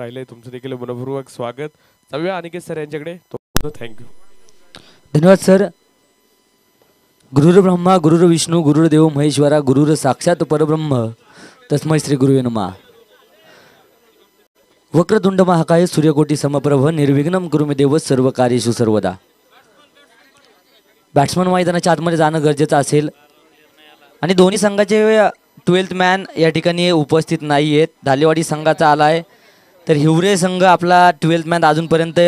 राहिले तुमचं देखील मनपूर्वक स्वागत. जाऊया अनिकेत सर यांच्याकडे. तो थँक्यू धन्यवाद सर. गुरुर ब्रह्मा गुरुर विष्णू गुरुर्देव महेश्वरा गुरुर साक्षात परब्रह्म. तस्मै श्री गुरुवे नमा. वक्रतुंड महाकाय सूर्यकोटी समप्रभ निर्विघ्नम गुरुमे देव सर्व कार्येषु सर्वदा. बॅट्समन मैदानाच्या आतमध्ये जाणं गरजेचं असेल. आणि दोन्ही संघाचे ट्वेल्थ मॅन या ठिकाणी उपस्थित नाही आहेत धालेवाडी संघाचा आला आहे तर हिवरे संघ आपला ट्वेल्थ मॅन अजूनपर्यंत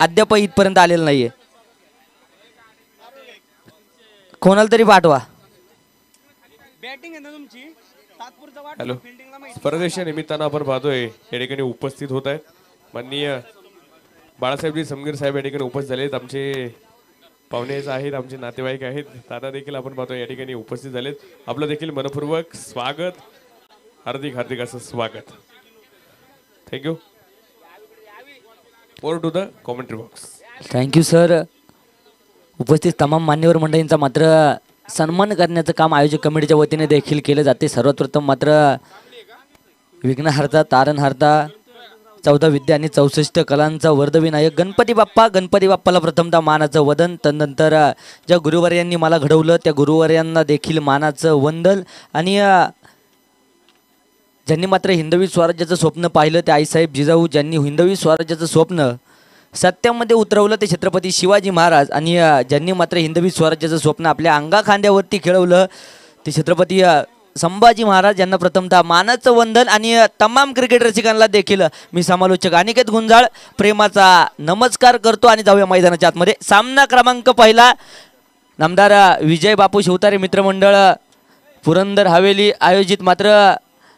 अद्याप इथपर्यंत आलेला नाही आहे कोणाला तरी पाठवा. बॅटिंग आहे ना तुमची? तात्पुरता वाट हॅलो फिल्डिंगला माहिती. स्पर्धेच्या निमित्तानं आपण पाहतोय या ठिकाणी उपस्थित होत आहेत. माननीय बाळासाहेबजी समगीर साहेब या ठिकाणी उपस्थित झालेत. आमचे पाहुणे आहेत आमचे नातेवाईक आहेत. दादा देखील आपण पाहतोय या ठिकाणी उपस्थित झालेत. आपलं देखील मनपूर्वक स्वागत. हार्दिक हार्दिक असं स्वागत. Thank you for to the commentary box thank you sir उपस्थित तमाम मान्यवर मंडळींचा मात्र सन्मान करण्याचं काम आयोजक कमिटीच्या वतीने देखील केलं जाते. सर्वात प्रथम मात्र विघ्नहर्ता तारणहर्ता चौदा विद्या आणि चौसष्ट कलांचा वर्धविनायक गणपती बाप्पा. गणपती बाप्पाला प्रथमतः मानाचं वदन त्यानंतर ज्या गुरुवर्यांनी मला घडवलं त्या गुरुवर्यांना देखील मानाचं वंदन आणि ज्यांनी मात्र हिंदवी स्वराज्याचं स्वप्न पाहिलं ते आईसाहेब जिजाऊ ज्यांनी हिंदवी स्वराज्याचं स्वप्न सत्यामध्ये उतरवलं ते छत्रपती शिवाजी महाराज. आणि ज्यांनी मात्र हिंदवी स्वराज्याचं स्वप्न आपल्या अंगाखांद्यावरती खेळवलं ते छत्रपती संभाजी महाराज यांना प्रथमतः मानाचं वंदन आणि तमाम क्रिकेट रसिकांना देखील मी समालोचक अनिकेत गुंजाळ प्रेमाचा नमस्कार करतो आणि जाऊया मैदानाच्या आतमध्ये. सामना क्रमांक पहिला नामदार विजय बापू शिवतारे मित्रमंडळ पुरंदर हवेली आयोजित मात्र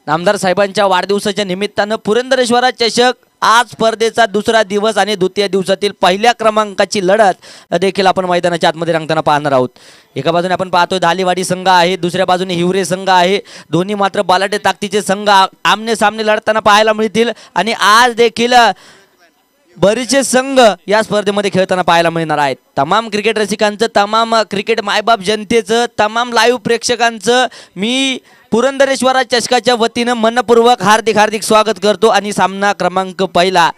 नामदार साहेबांच्या वाढदिवसाच्या निमित्तानं पुरंदरेश्वरा चषक आज स्पर्धेचा दुसरा दिवस आणि द्वितीय दिवसातील पहिल्या क्रमांकाची लढत देखील आपण मैदानाच्या आतमध्ये रंगताना पाहणार आहोत. एका बाजूने आपण पाहतोय धालेवाडी संघ आहे दुसऱ्या बाजूने हिवरे संघ आहे दोन्ही मात्र बालाटे ताकदीचे संघ आमने सामने लढताना पाहायला मिळतील. आणि आज देखील बरेचसे संघ या स्पर्धेमध्ये खेळताना पाहायला मिळणार आहेत. तमाम क्रिकेट रसिकांचं तमाम क्रिकेट मायबाप जनतेचं तमाम लाईव्ह प्रेक्षकांचं मी पुरंदरेश्वरा चषकाच्या वतीनं मनपूर्वक हार्दिक हार्दिक स्वागत करतो आणि सामना क्रमांक पहिला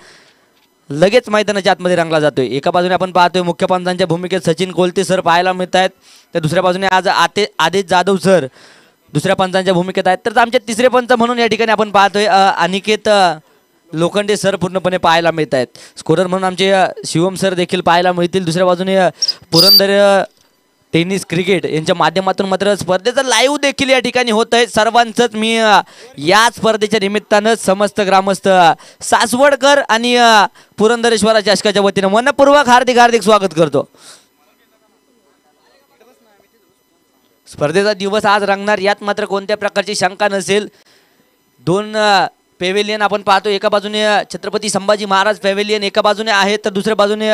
लगेच मैदानाच्या आतमध्ये रंगला जातोय. एका बाजूने आपण पाहतोय मुख्य पंचांच्या भूमिकेत सचिन कोलते सर पाहायला मिळत आहेत तर दुसऱ्या बाजूने आज आते आदेश जाधव सर दुसऱ्या पंचांच्या भूमिकेत आहेत. तर आमचे तिसरे पंच म्हणून या ठिकाणी आपण पाहतोय अनिकेत लोखंडे सर पूर्णपणे पाहायला मिळत आहेत स्कोरर म्हणून आमचे शिवम सर देखील पाहायला मिळतील. दुसऱ्या बाजूने पुरंदर टेनिस क्रिकेट यांच्या माध्यमातून मात्र स्पर्धेचं लाईव्ह देखील या ठिकाणी होत आहे. सर्वांचंच मी या स्पर्धेच्या निमित्तानं समस्त ग्रामस्थ सासवडकर आणि पुरंदरेश्वराच्या पुरंदरेश्वरा वतीनं मनपूर्वक हार्दिक हार्दिक स्वागत करतो. स्पर्धेचा दिवस आज रंगणार यात मात्र कोणत्या प्रकारची शंका नसेल. दोन पेवेलियन आपण पाहतो एका बाजूने छत्रपती संभाजी महाराज पेवेलियन एका बाजूने आहेत तर दुसऱ्या बाजूने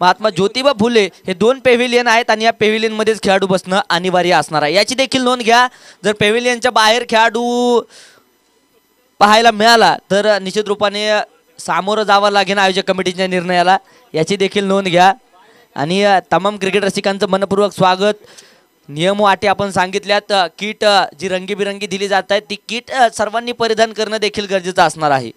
महात्मा ज्योतिबा फुले हे दोन पेव्हिलियन आहेत आणि या पेव्हिलियनमध्येच खेळाडू बसणं अनिवार्य असणार आहे. याची देखील नोंद घ्या. जर पेव्हिलियनच्या बाहेर खेळाडू पाहायला मिळाला तर निश्चित रूपाने सामोरं जावं लागेल आयोजक कमिटीच्या निर्णयाला. याची देखील नोंद घ्या. आणि तमाम क्रिकेट रसिकांचं मनपूर्वक स्वागत. नियम वाटे आपण सांगितल्यात किट जी रंगीबिरंगी दिली जात आहे ती किट सर्वांनी परिधान करणं देखील गरजेचं असणार आहे.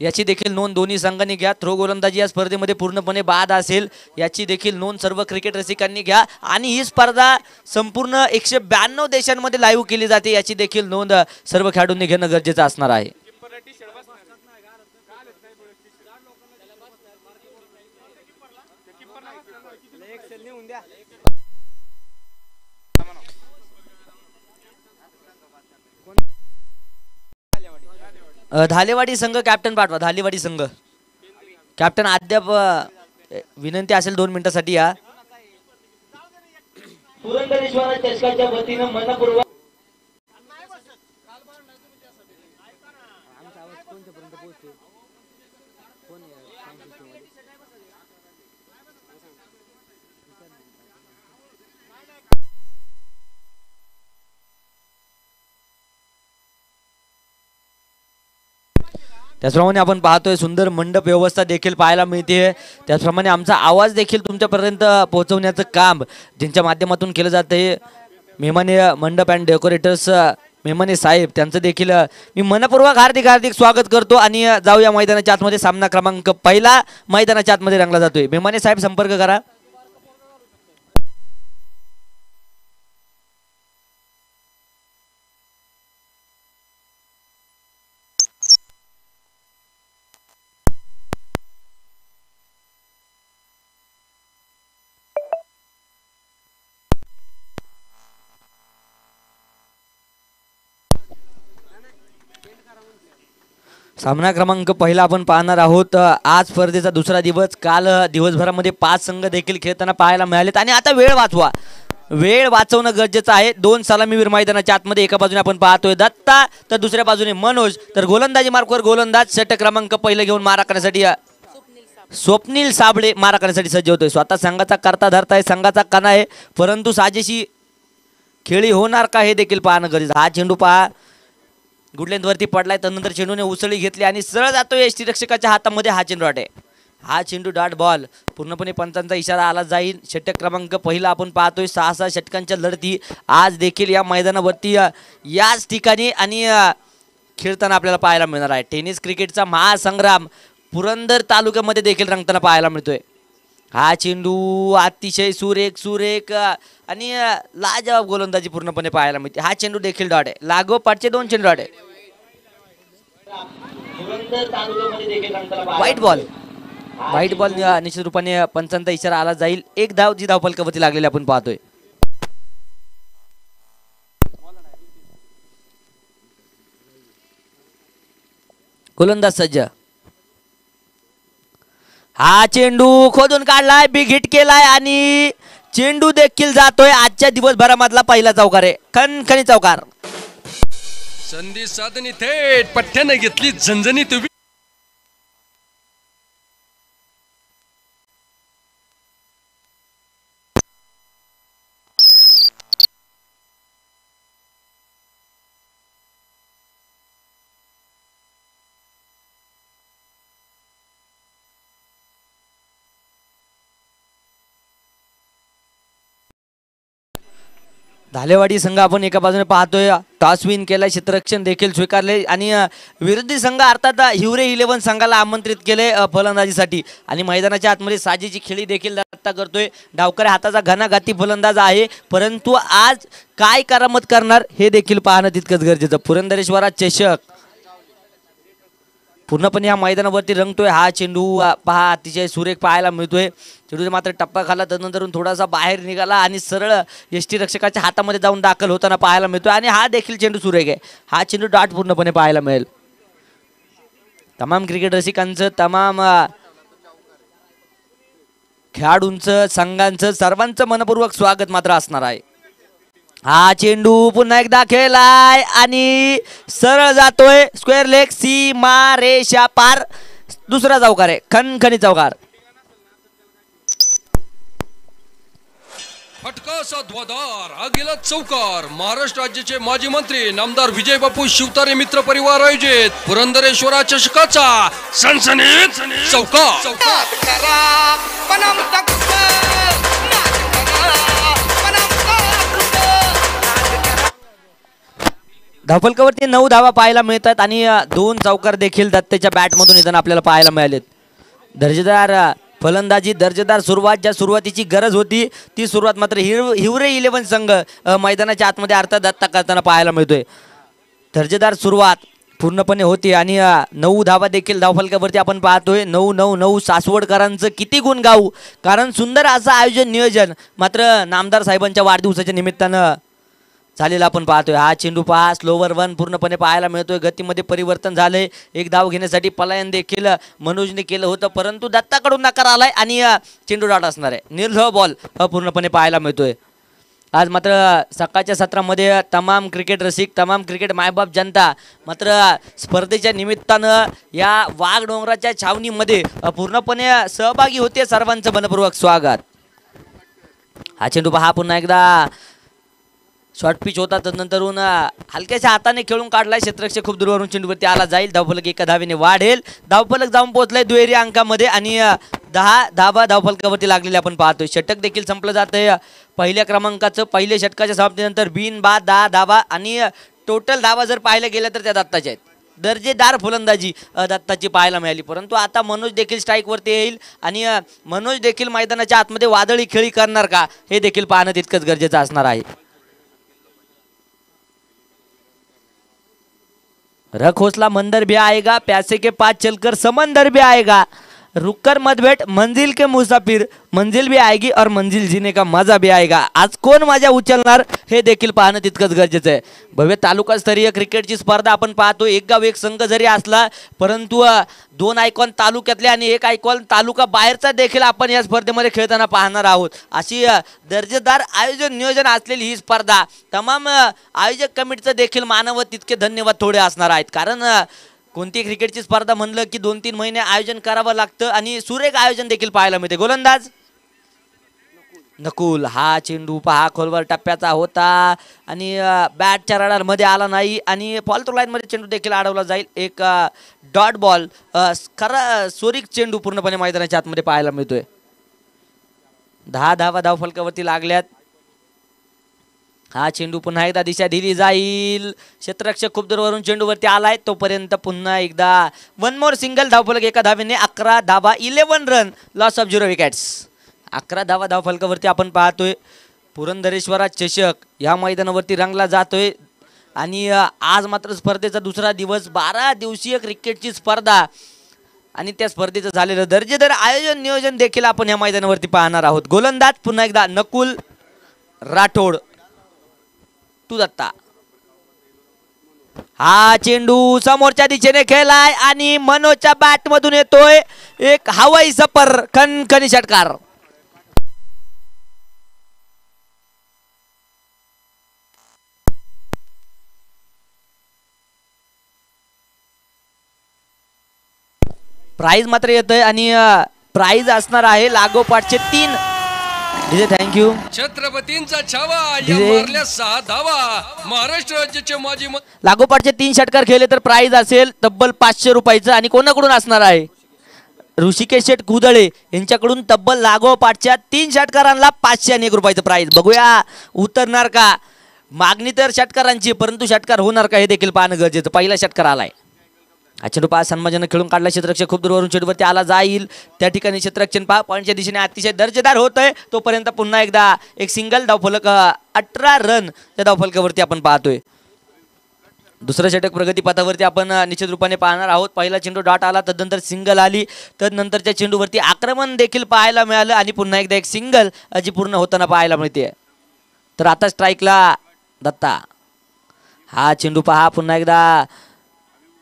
याची देखील नोंद दोन्ही संघांनी घ्या. थ्रो गोलंदाजी या स्पर्धेमध्ये पूर्णपणे बाद असेल याची देखील नोंद सर्व क्रिकेट रसिकांनी घ्या. आणि ही स्पर्धा संपूर्ण एकशे ब्याण्णव देशांमध्ये लाईव्ह केली जाते याची देखील नोंद सर्व खेळाडूंनी घेणं गरजेचं असणार आहे एक सेल नेऊन द्या अ, धालेवाडी संघ कॅप्टन पाठवा धालेवाडी संघ. कॅप्टन अद्याप विनंती असेल दोन मिनिटासाठी या पुरंदरेश्वर चषकाच्या वतीनं मनपूर्वक त्याचप्रमाणे आपण पाहतोय सुंदर मंडप व्यवस्था देखील पाहायला मिळते त्याचप्रमाणे आमचा आवाज देखील तुमच्यापर्यंत पोहोचवण्याचं काम ज्यांच्या माध्यमातून केलं जातं आहे मेहमाने मंडप अँड डेकोरेटर्स मेमने साहेब त्यांचं देखील मी मनपूर्वक हार्दिक हार्दिक स्वागत करतो आणि जाऊया मैदानाच्या आतमध्ये. सामना क्रमांक पहिला मैदानाच्या आतमध्ये रंगला जातोय. मेमने साहेब संपर्क करा. सामना क्रमांक पहिला आपण पाहणार आहोत. आज स्पर्धेचा दुसरा दिवस. काल दिवसभरामध्ये पाच संघ देखील खेळताना पाहायला मिळालेत. आणि आता वेळ वाचवा. वेळ वाचवणं गरजेचं आहे. दोन सलामीवीर मैदानाच्या आतमध्ये एका बाजूने आपण पाहतोय दत्ता तर दुसऱ्या बाजूने मनोज. तर गोलंदाजी मार्कवर गोलंदाज षट क्रमांक पहिले घेऊन मारा करण्यासाठी स्वप्नील साबळे मारा करण्यासाठी सज्ज होतोय. स्वतः संघाचा करता धरता आहे संघाचा कणा आहे. परंतु साजेशी खेळी होणार का हे देखील पाहणं गरजेचं हा चेंडू पहा. गुडलेंथवरती पडलाय त्यानंतर चेंडूने उसळी घेतली आणि सरळ जातो एस रक्षकाच्या हातामध्ये हा चेंडू आहे हा चेंडू डॉट बॉल. पूर्णपणे पंचांचा इशारा आला जाईल. षटक क्रमांक पहिला आपण पाहतोय सहा सहा षटकांच्या लढती आज देखील या मैदानावरती याच ठिकाणी आणि खेळताना आपल्याला पाहायला मिळणार आहे. टेनिस क्रिकेटचा महासंग्राम पुरंदर तालुक्यामध्ये देखील रंगताना पाहायला मिळतोय. हा चेंडू अतिशय सुरेख सुरेख आणि लाजवाब गोलंदाजी पूर्णपणे पाहायला मिळते. हा चेंडू देखील डॉट आहे. लागोपाठचे दोन चेंडू डॉट आहे. व्हाईट बॉल व्हाईट बॉल निश्चित रूपाने पंचांचा इशारा आला जाईल. एक धाव जी धाव फलकावरती लागलेली आपण पाहतोय. गोलंदाज सज्ज. हा चेंडू खोदून काढलाय बिग हिट केलाय आणि चेंडू देखील जातोय आजच्या दिवसभरामधला पहिला चौकार. आहे खणखणी चौकार. संधी साधनी थेट पठ्ठ्यानं घेतली झंझणी तुम्ही धालेवाडी संघ आपण एका बाजूने पाहतोय. टॉस विन केला क्षेत्ररक्षण देखील स्वीकारले आणि विरोधी संघ अर्थात हिवरे इलेव्हन संघाला आमंत्रित केले फलंदाजीसाठी. आणि मैदानाच्या आतमध्ये साजीची खेळी देखील दत्ता करतोय. डावकऱ्या हाताचा घनाघाती फलंदाज आहे. परंतु आज काय करामत करणार हे देखील पाहणं तितकंच गरजेचं. पुरंदरेश्वरा चषक. पूर्णपणे या मैदानावरती रंगतोय हा चेंडू पहा अतिशय सुरेख पाहायला मिळतोय. चेंडूने मात्र टप्पा खाला त्यानंतरून थोडासा बाहेर निघाला आणि सरळ एस टी रक्षकाच्या हातामध्ये जाऊन दाखल होताना पाहायला मिळतोय आणि हा देखील चेंडू सुरेख आहे. हा चेंडू डाट पूर्णपणे पाहायला मिळेल. तमाम क्रिकेट रसिकांचं तमाम खेळाडूंचं संघांचं सर्वांचं मनपूर्वक स्वागत मात्र असणार आहे. हा चेंडू पुन्हा एकदा खेळलाय आणि सरळ जातोय. स्क्वेअर लेग सीमा रेषा पार. दुसरा चौकार आहे. खणखणी चौकार. ध्वदार चौकार. महाराष्ट्र राज्याचे माजी मंत्री नामदार विजय बापू शिवतारे मित्र परिवार आयोजित पुरंदरेश्वरा चषकाचा सनसनीत चौकार. नाद धावफलकावरती नऊ धावा पाहायला मिळतात आणि दोन चौकार देखील दत्तेच्या बॅटमधून इथं आपल्याला पाहायला मिळालेत. दर्जेदार फलंदाजी दर्जेदार सुरुवात ज्या सुरुवातीची गरज होती ती सुरुवात मात्र हिर हिवरे इलेव्हन संघ मैदानाच्या आतमध्ये अर्धा दत्ता करताना पाहायला मिळतोय. दर्जेदार सुरुवात पूर्णपणे होती आणि नऊ धावा देखील धावफलकावरती आपण पाहतोय. नऊ नऊ नऊ सासवडकरांचं किती गुण गाऊ कारण सुंदर असं आयोजन नियोजन मात्र नामदार साहेबांच्या वाढदिवसाच्या निमित्तानं झालेला आपण पाहतोय. हा चेंडू पहा स्लोवर वन पूर्णपणे पाहायला मिळतोय. गतीमध्ये परिवर्तन झालंय. एक धाव घेण्यासाठी पलायन देखील मनोजने केलं होतं परंतु दत्ताकडून नकार आलाय आणि चेंडू डाट असणार आहे. निर्ध बॉल पूर्णपणे पाहायला मिळतोय. आज मात्र सकाळच्या सत्रामध्ये तमाम क्रिकेट रसिक तमाम क्रिकेट मायबाप जनता मात्र स्पर्धेच्या निमित्तानं या वाघ डोंगराच्या छावणीमध्ये पूर्णपणे सहभागी होते. सर्वांचं मनपूर्वक स्वागत. हा चेंडू पहा पुन्हा एकदा. शॉर्ट पिच होता तर नंतरून हलक्याच्या हाताने खेळून काढलाय क्षेत्ररक्षक. खूप दूरवरून चेंडूवरती आला जाईल. धावफलक एका धावेने वाढेल. धावफलक जाऊन पोहोचलाय दुहेरी अंकामध्ये आणि दहा धाबा धावफलकावरती लागलेले आपण पाहतोय. षटक देखील संपलं जातंय. पहिल्या क्रमांकाचं पहिल्या षटकाच्या समाप्तीनंतर बिन बाद दहा धाबा आणि टोटल धावा जर पाहायला गेल्या तर त्या दत्ताच्या आहेत. दर्जेदार फलंदाजी दत्ताची पाहायला मिळाली. परंतु आता मनोज देखील स्ट्राईकवरती येईल आणि मनोज देखील मैदानाच्या आतमध्ये वादळी खेळी करणार का हे देखील पाहणं तितकंच गरजेचं असणार आहे. रखोसला मंदर मंदिर भी आएगा प्यासे के पास चलकर समंदर भी आएगा। रुककर मत बैठ मंजिल के मुसाफिर मंजिल भी आएगी और मंजिल जीने का मजा भी आएगा. आज कोण माझ्या उचलणार हे देखील पाहणं तितकंच गरजेचं आहे. भव्य तालुकास्तरीय क्रिकेटची स्पर्धा आपण पाहतो. एक गाव एक संघ जरी असला परंतु दोन आयकॉन तालुक्यातले आणि एक आयकॉन तालुका बाहेरचा देखील आपण या स्पर्धेमध्ये खेळताना पाहणार आहोत. अशी दर्जेदार आयोजन नियोजन असलेली ही स्पर्धा. तमाम आयोजक कमिटीचं देखील मानव तितके धन्यवाद थोडे असणार आहेत. कारण कोणती क्रिकेटची स्पर्धा म्हणलं की दोन तीन महिने आयोजन करावं लागतं आणि सुरेख आयोजन देखील पाहायला मिळते. गोलंदाज? नकुल. हा चेंडू पहा खोलवर टप्प्याचा होता आणि बॅटच्या रडारमध्ये आला नाही आणि फॉल लाईनमध्ये चेंडू देखील अडवला जाईल. एक डॉट बॉल खरा सुरीक चेंडू पूर्णपणे मैदानाच्या आतमध्ये पाहायला मिळतोय. दहा धावा धावफलकावरती लागल्यात. हा चेंडू पुन्हा एकदा दिशा दिली जाईल. क्षेत्ररक्षक खूप दूरवरून चेंडूवरती आलाय. तोपर्यंत पुन्हा एकदा वन मोर सिंगल धावफलक एका धावेने अकरा धावा eleven run loss of zero wickets अकरा धावा धावफलकावरती आपण पाहतोय. पुरंदरेश्वरा चषक या मैदानावरती रंगला जातोय. आणि आज मात्र स्पर्धेचा दुसरा दिवस बारा दिवसीय क्रिकेटची स्पर्धा. आणि त्या स्पर्धेचं झालेलं दर्जेदार आयोजन नियोजन देखील आपण या मैदानावरती पाहणार आहोत. गोलंदाज पुन्हा एकदा नकुल राठोड. तू दत्ता. हा चेंडू समोरच्या दिशेने खेळलाय आणि मनोजच्या बॅट मधून येतोय एक हवाई सफर खनखनी षटकार. प्राइज मात्र येतोय आणि प्राइज असणार आहे लागोपाठचे तीन थँक्यू छत्रपतींचा छावा या. मारल्या सहा धावा. महाराष्ट्र राज्याचे माजी लागोपाठचे तीन षटकार खेळले तर प्राइज असेल तब्बल पाचशे रुपयाचं आणि कोणाकडून असणार आहे? ऋषिकेश शेठ कुदळे यांच्याकडून तब्बल लागोपाठच्या तीन षटकारांना पाचशे आणि एक रुपयाचं प्राइज बघूया उतरणार का? मागणी तर षटकारांची परंतु षटकार होणार का हे देखील पाहणं गरजेचं. पहिला षटकार आलाय. अच्छा चेंडू पाच सन्मानानं खेळून काढला क्षेत्ररक्षक. खूप दूरवरून चेंडूवरती आला जाईल. त्या ठिकाणी क्षेत्ररक्षण पहा पॉईंटच्या दिशेने अतिशय दर्जेदार होत आहे तोपर्यंत पुन्हा एकदा एक सिंगल धावफलक अठरा रन त्या धावफलकावरती आपण पाहतोय. दुसरं षटक प्रगतीपथावरती आपण निश्चित रूपाने पाहणार आहोत. पहिला चेंडू डॉट आला तदनंतर सिंगल आली. तदनंतरच्या चेंडूवरती आक्रमण देखील पाहायला मिळालं आणि पुन्हा एकदा एक सिंगल जी पूर्ण होताना पाहायला मिळते तर आता स्ट्राईकला दत्ता. हा चेंडू पहा पुन्हा एकदा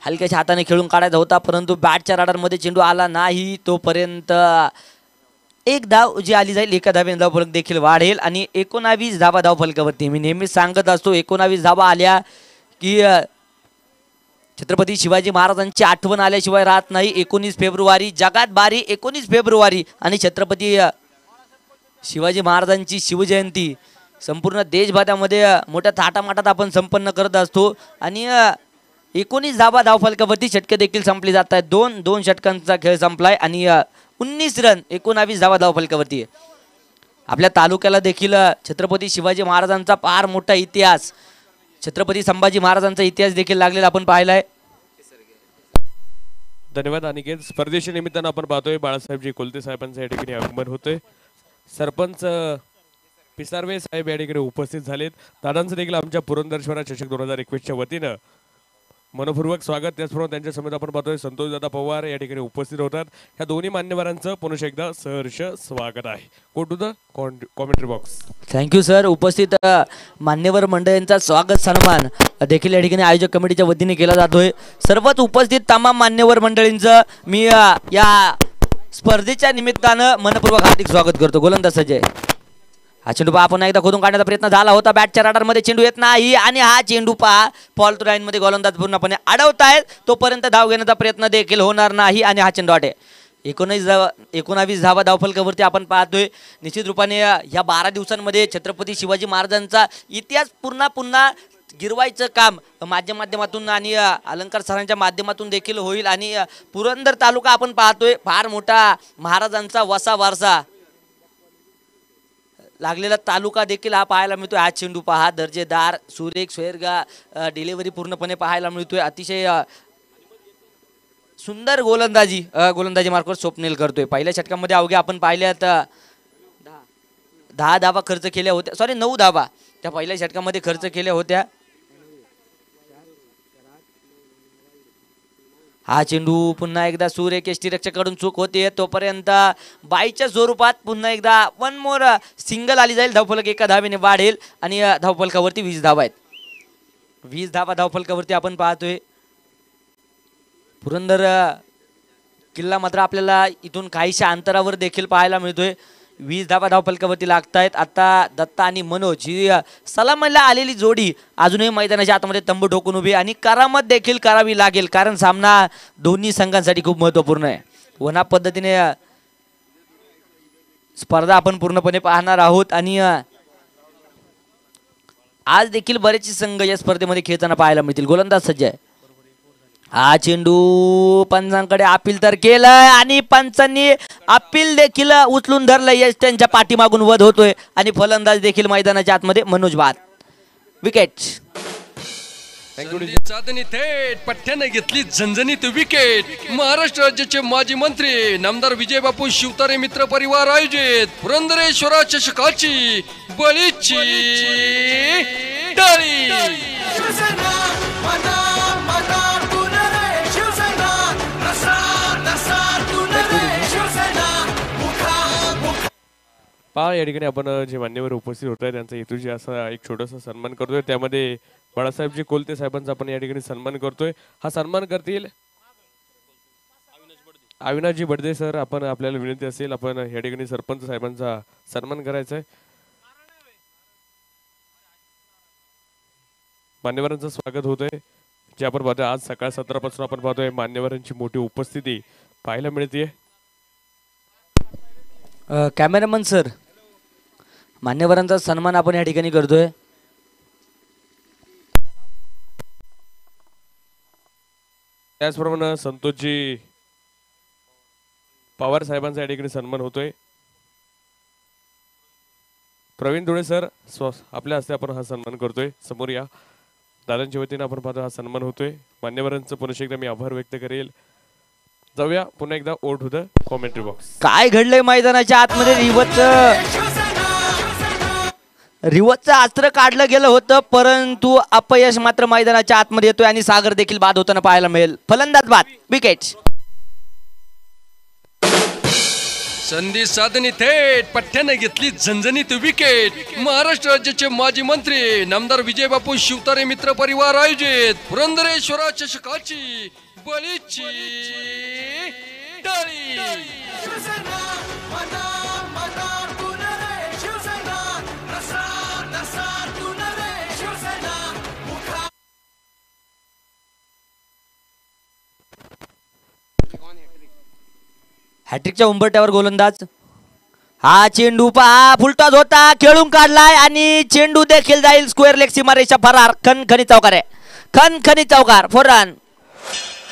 हलक्याच्या हाताने खेळून काढायचा होता परंतु बॅटच्या राडारमध्ये चेंडू आला नाही तोपर्यंत एक धाव जी आली जाईल एका धावेने धावफलक देखील वाढेल आणि एकोणावीस धावा धावफलकावरती मी नेहमीच सांगत असतो एकोणावीस धावा आल्या की छत्रपती शिवाजी महाराजांची आठवण आल्याशिवाय राहत नाही. एकोणीस फेब्रुवारी जगात बारी एकोणीस फेब्रुवारी आणि छत्रपती शिवाजी महाराजांची शिवजयंती संपूर्ण देशभरामध्ये मोठ्या थाटामाटात आपण संपन्न करत असतो. आणि एकोणीस धावा धावफलकावरती षटके देखील संपली जात आहेत. दोन दोन षटकांचा खेळ संपलाय आणि उन्नीस रन एकोणावीस धावा धावफलकावरती आहे. आपल्या तालुक्याला देखील छत्रपती शिवाजी महाराजांचा फार मोठा इतिहास छत्रपती संभाजी महाराजांचा इतिहास देखील लागलेला आपण पाहिलाय. धन्यवाद अनिकेत. स्पर्धेच्या निमित्तानं आपण पाहतोय बाळासाहेबजी कोलते साहेबांचं या ठिकाणी आगमन होतोय. सरपंच पिसारवे साहेब या ठिकाणी उपस्थित झालेत. दादांचं देखील आमच्या पुरंदरश्वरा चषक दोन हजार एकवीसच्या वतीनं मनपूर्वक स्वागत. त्याचप्रमाणे त्यांच्या समेत आपण पाहतोय संतोष दादा पवार या ठिकाणी उपस्थित होतात. ह्या दोन्ही मान्यवरांचं पुनश एकदा सहर्ष स्वागत आहे. Go to the commentary box thank you sir उपस्थित मान्यवर मंडळींचा स्वागत सन्मान देखील या ठिकाणी आयोजक कमिटीच्या वतीने केला जातोय. सर्वच उपस्थित तमाम मान्यवर मंडळींचं मी या स्पर्धेच्या निमित्तानं मनपूर्वक हार्दिक स्वागत करतो. गोलंदाज सजय. हा चेंडू पहा पुन्हा एकदा खोदून काढण्याचा प्रयत्न झाला होता. बॅटच्या राडारमध्ये चेंडू येत नाही आणि हा चेंडू पहा फॉलमध्ये गोलंदाज पूर्णपणे अडवतायत तोपर्यंत धाव घेण्याचा प्रयत्न देखील होणार नाही आणि हा चेंडू आटे. एकोणीस धावा एकोणावीस धावा धावफलकावरती आपण पाहतोय. निश्चित रूपाने ह्या बारा दिवसांमध्ये छत्रपती शिवाजी महाराजांचा इतिहास पुन्हा पुन्हा गिरवायचं काम माझ्या माध्यमातून आणि अलंकार सरांच्या माध्यमातून देखील होईल. आणि पुरंदर तालुका आपण पाहतोय फार मोठा महाराजांचा वसा वारसा. लागलेला तालुका देखील हा पाहायला मिळतोय. हा चेंडू पहा दर्जेदार सुरेख स्वेरगा डिलिव्हरी पूर्णपणे पाहायला मिळतोय. अतिशय सुंदर गोलंदाजी गोलंदाजी मार्फत स्वप्नील करतोय. पहिल्या षटकामध्ये अवघ्या आपण पाहिल्यात दहा धाबा खर्च केल्या होत्या. सॉरी नऊ धाबा त्या पहिल्या षटकामध्ये खर्च केल्या होत्या. हा चेंडू पुन्हा एकदा सूर्य रक्षकडून चूक होते. तोपर्यंत बाईच्या स्वरूपात पुन्हा एकदा वन मोर सिंगल आली जाईल. धावफलक एका धावेने वाढेल आणि धावफलकावरती वीस धावा आहेत. वीस धावा धावफलकावरती आपण पाहतोय. पुरंदर किल्ला मात्र आपल्याला इथून काहीशा अंतरावर देखील पाहायला मिळतोय. वीस धावा लागता आहेत आता दत्ता आणि मनोज ही सलामला आलेली जोडी अजूनही मैदानाच्या आतमध्ये तंबू ठोकून उभी आहे आणि करामत देखील करावी लागेल कारण सामना दोन्ही संघांसाठी खूप महत्त्वपूर्ण आहे. वना पद्धतीने स्पर्धा आपण पूर्णपणे पाहणार आहोत आणि आज देखील बरेचसे संघ या स्पर्धेमध्ये खेळताना पाहायला मिळतील. गोलंदाज सज्ज आहे. हा चेंडू पंचांकडे अपील तर केलंय आणि पंचांनी अपील देखील उचलून धरलं यश त्यांच्या पाठीमागून वध होतोय आणि फलंदाज देखील मैदानाच्या आतमध्ये मनोज बाद विकेट थेट पठ्ठ्याने घेतली झणझणीत विकेट महाराष्ट्र राज्याचे माजी मंत्री नामदार विजयबापू शिवतारे मित्र परिवार आयोजित पुरंदरेश्वरा चषकाची बळीची टाळी पहा या ठिकाणी आपण जे मान्यवर उपस्थित होत आहे त्यांचा हेतूजी असा एक छोटासा सन्मान करतोय. त्यामध्ये बाळासाहेबजी कोलते साहेबांचा आपण या ठिकाणी सन्मान करतोय. हा सन्मान करतील अविनाशजी बडदे सर. आपण आपल्याला विनंती असेल आपण या ठिकाणी सरपंच साहेबांचा सन्मान करायचा आहे मान्यवरांचं स्वागत होत आहे जे आपण पाहतोय आज सकाळ सत्रापासून आपण पाहतोय मान्यवरांची मोठी उपस्थिती पाहायला मिळते कॅमेरामन सर मान्यवरांचा सन्मान आपण या ठिकाणी करतोय. त्याचप्रमाणे संतोषजी पवार साहेबांचा या ठिकाणी सन्मान होतोय. प्रवीण धुळे सर स्व आपल्या हस्ते आपण हा सन्मान करतोय. समोर या. दादांच्या वतीने आपण पाहतो हा सन्मान होतोय. मान्यवरांचं पुन्हा एकदा मी आभार व्यक्त करेल. जाऊया पुन्हा एकदा ओट होतं कॉमेंट्री बॉक्स काय घडलंय मैदानाच्या आतमध्ये रिवच रिवचचं अस्त्र काढलं गेलं होतं परंतु अपयश मात्र मैदानाच्या आतमध्ये येतोय आणि सागर देखील बाद होताना पाहायला मिळेल. फलंदाज बाद विकेट संधी साधनी थेट पठ्ठ्याने घेतली झणझणीत विकेट महाराष्ट्र राज्याचे माजी मंत्री नामदार विजयबापू शिवतारे मित्र परिवार आयोजित पुरंदरेश्वरा चषकाची बळीची हॅट्रिकच्या उंबरट्यावर गोलंदाज हा चेंडू पहा फुलटॉस होता खेळून काढलाय आणि चेंडू देखील जाईल स्क्वेअर लेग सीमारेषा फरार खनखनी चौकार आहे खनखनी चौकार फोर रन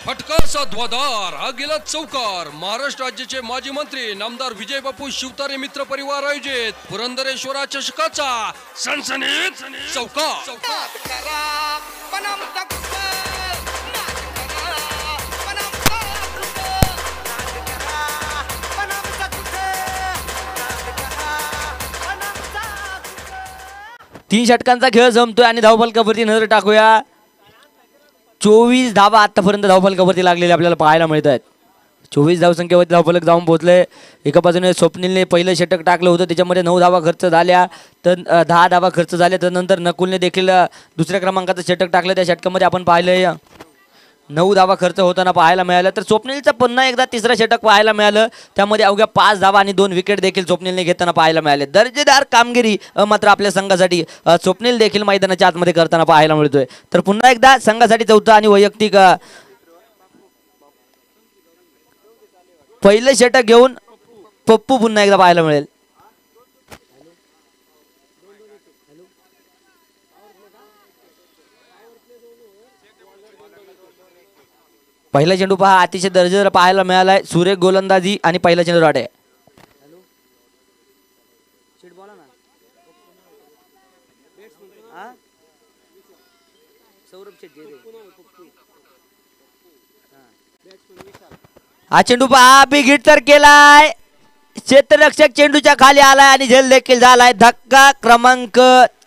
फटकाचा ध्वदार हा गेला चौकार महाराष्ट्र राज्याचे माजी मंत्री नामदार विजयबापू शिवतारे मित्र परिवार आयोजित पुरंदरेश्वरा चषकाचा सणसणीत चौकार तीन षटकांचा खेळ जमतोय आणि धावफलकावरती नजर टाकूया. चोवीस धावा आतापर्यंत धावफलकावरती लागलेले आपल्याला पाहायला मिळत आहेत चोवीस धावसंख्येवरती धावफलक जाऊन पोहोचले. एका बाजूने स्वप्नीलने पहिलं षटक टाकलं होतं त्याच्यामध्ये नऊ धावा खर्च झाल्या. तर दहा धावा खर्च झाल्या तर नंतर नकुलने देखील दुसऱ्या क्रमांकाचं षटक टाकलं. त्या षटकामध्ये आपण पाहिलं नऊ धावा खर्च होताना पाहायला मिळालं. तर स्वप्नीलचं पुन्हा एकदा तिसरं षटक पाहायला मिळालं. त्यामध्ये अवघ्या पाच धावा आणि दोन विकेट देखील स्वप्नीलने घेताना पाहायला मिळाले. दर्जेदार कामगिरी अ, मात्र आपल्या संघासाठी स्वप्नील देखील मैदानाच्या आतमध्ये करताना पाहायला मिळतोय. तर पुन्हा एकदा संघासाठी चौथा आणि वैयक्तिक पहिलं षटक घेऊन पप्पू पुन्हा एकदा पाहायला मिळेल. पहिला चेंडू पहा अतिशय दर्जेदार पाहायला मिळाला आहे सुरेख गोलंदाजी आणि पहिला चेंडू राटे हा? चेंडू पहा बिघिट तर केलाय. क्षेत्ररक्षक चेंडूच्या खाली आलाय आणि झेल देखील झालाय. धक्का क्रमांक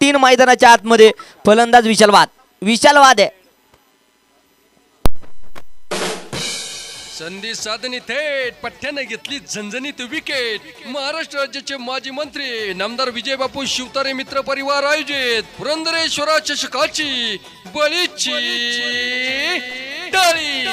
तीन मैदानाच्या आतमध्ये. फलंदाज विशाल वाद विशाल वाद आहे. संधी साधनी थेट पठ्ठ्याने घेतली झणझणीत विकेट महाराष्ट्र राज्याचे माजी मंत्री नामदार विजय बापू शिवतारे मित्र परिवार आयोजित पुरंदरेश्वरा चषकाची बळीची टाळी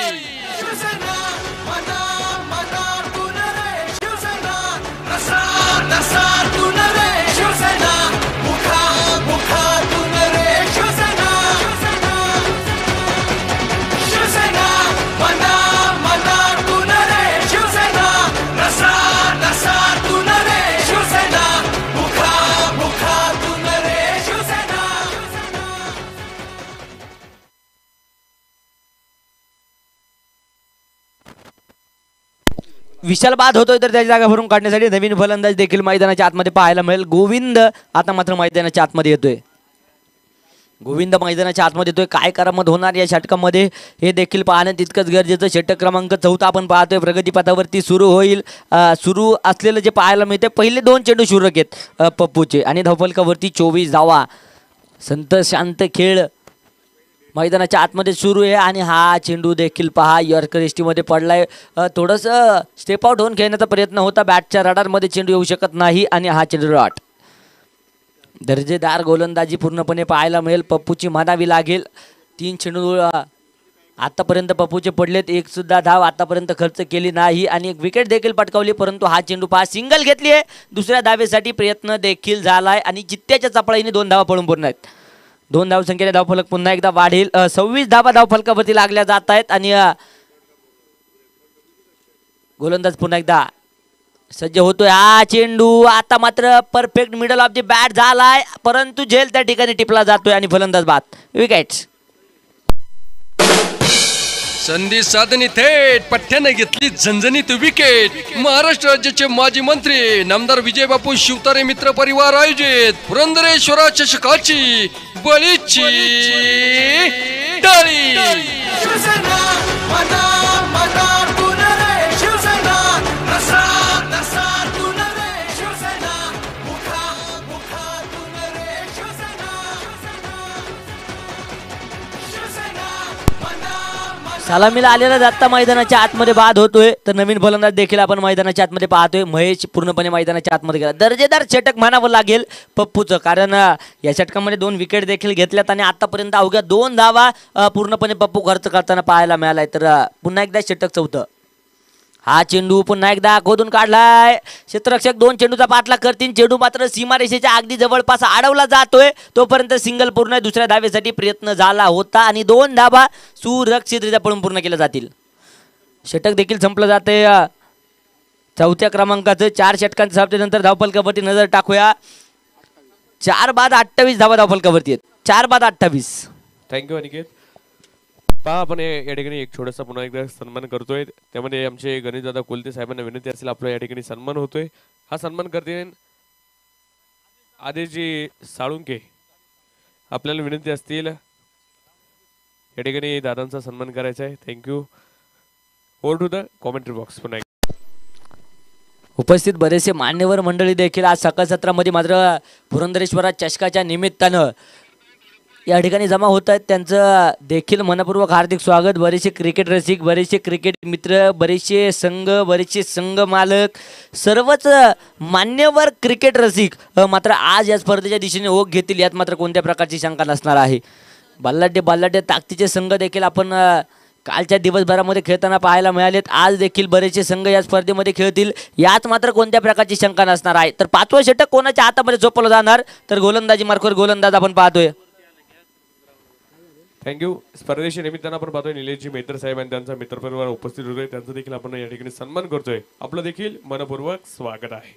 विशाल बाद होतोय तर त्याची जागा भरून काढण्यासाठी नवीन फलंदाज देखील मैदानाच्या आतमध्ये पाहायला मिळेल. गोविंद आता मात्र मैदानाच्या आतमध्ये येतोय. गोविंद मैदानाच्या आतमध्ये येतोय. काय करामत होणार या षटकामध्ये? हे देखील पाहणं तितकंच गरजेचं. षटक क्रमांक चौथा आपण पाहतोय. प्रगतीपथावरती सुरू होईल. सुरू असलेलं जे पाहायला मिळते पहिले दोन चेंडू शुरक आहेत पप्पूचे. आणि धवफलकावरती चोवीस धावा. संत शांत खेळ मैदानाच्या आतमध्ये सुरू आहे आणि हा चेंडू देखील पहा यॉर्कर एसटीमध्ये पडलाय. आहे थोडंसं स्टेप आउट होऊन खेळण्याचा प्रयत्न होता. बॅटच्या रडारमध्ये चेंडू येऊ शकत नाही आणि हा चेंडू रॉट दर्जेदार गोलंदाजी पूर्णपणे पाहायला मिळेल. पप्पूची म्हणावी लागेल. तीन चेंडू आतापर्यंत पप्पूचे पडलेत. एक सुद्धा धाव आतापर्यंत खर्च केली नाही आणि एक विकेट देखील पटकावली परंतु हा चेंडू पहा सिंगल घेतली आहे. दुसऱ्या धावेसाठी प्रयत्न देखील आहे आणि जित्त्याच्या चपळाईने दोन धावा पळून पूर्ण आहेत दोन धाव संख्येने धावफलक पुन्हा एकदा वाढेल. सव्वीस धावा धावफलकावरती लागल्या जात आहेत आणि गोलंदाज पुन्हा एकदा सज्ज होतोय. हा चेंडू आता मात्र perfect middle of the bat झालाय. परंतु झेल त्या ठिकाणी टिपला जातोय आणि फलंदाज बाद. विकेट संधी साधनी थेट पठ्ठ्याने घेतली झणझणीत विकेट महाराष्ट्र राज्याचे माजी मंत्री नामदार विजय बापू शिवतारे मित्र परिवार आयोजित. पुरंदरेश्वरा चषकाची बळीची टाळी शिवसेना मना सलामीला आलेला दत्ता मैदानाच्या आतमध्ये बाद होतोय. तर नवीन फलंदाज देखील आपण मैदानाच्या आतमध्ये पाहतोय. महेश पूर्णपणे मैदानाच्या आतमध्ये गेला. दर्जेदार षटक म्हणावं लागेल पप्पूचं कारण या षटकामध्ये दोन विकेट देखील घेतल्यात आणि आतापर्यंत अवघ्या दोन धावा पूर्णपणे पप्पू खर्च करताना पाहायला मिळालाय. तर पुन्हा एकदा षटक चौथं. हा चेंडू पुन्हा एकदा खोदून काढलाय. क्षेत्ररक्षक दोन चेंडूचा पाठलाग करतील. चेंडू मात्र सीमारेषेच्या अगदी जवळपास अडवला जातोय. तोपर्यंत सिंगल पूर्ण दुसऱ्या धावेसाठी प्रयत्न झाला होता आणि दोन धाबा सुरक्षितरित्या पळून पूर्ण केल्या जातील. षटक देखील संपलं जाते चौथ्या क्रमांकाचं चार षटकांच्या समाप्तीनंतर धावफलकावरती नजर टाकूया. चार बाद अठ्ठावीस धावा धावफलकावरती आहेत चार बाद अठ्ठावीस. Thank you Aniket. पहा आपण या ठिकाणी एक छोटासा पुन्हा एकदा सन्मान करतोय. त्यामध्ये आमचे गणेशदादा कोलते साहेबांना विनंती असेल आपला या ठिकाणी सन्मान होतोय. हा सन्मान करते आदेशजी साळुंके. आपल्याला विनंती असतील. या ठिकाणी दादांचा सन्मान करायचा आहे. Thank you over to the commentary box पुन्हा उपस्थित बरेचसे मान्यवर मंडळी देखील आज सकाळ सत्रामध्ये मात्र पुरंदरेश्वरा चषकाच्या निमित्तानं या ठिकाणी जमा होत आहेत. त्यांचं देखील मनपूर्वक हार्दिक स्वागत. बरेचसे क्रिकेट रसिक बरेचसे क्रिकेट मित्र बरेचसे संघ बरेचसे संघ मालक सर्वच मान्यवर क्रिकेट रसिक मात्र आज या स्पर्धेच्या दिशेने ओघ घेतील यात मात्र कोणत्या प्रकारची शंका नसणार आहे. बल्लाढ्य बल्लाढ्य ताकदीचे संघ देखील आपण कालच्या दिवसभरामध्ये खेळताना पाहायला मिळालेत. आज देखील बरेचसे संघ या स्पर्धेमध्ये खेळतील. यात मात्र कोणत्या प्रकारची शंका नसणार आहे. तर पाचवं षटक कोणाच्या हातामध्ये झोपवलं जाणार? तर गोलंदाजी मार्फत गोलंदाज आपण पाहतोय. थँक्यू स्पर्धेच्या निमित्तानं आपण पाहतोय निलेशजी मेहतर साहेब आणि त्यांचा मित्रपरिवार उपस्थित होतोय. त्यांचा देखील आपण या ठिकाणी सन्मान करतोय. आपलं देखील मनपूर्वक स्वागत आहे.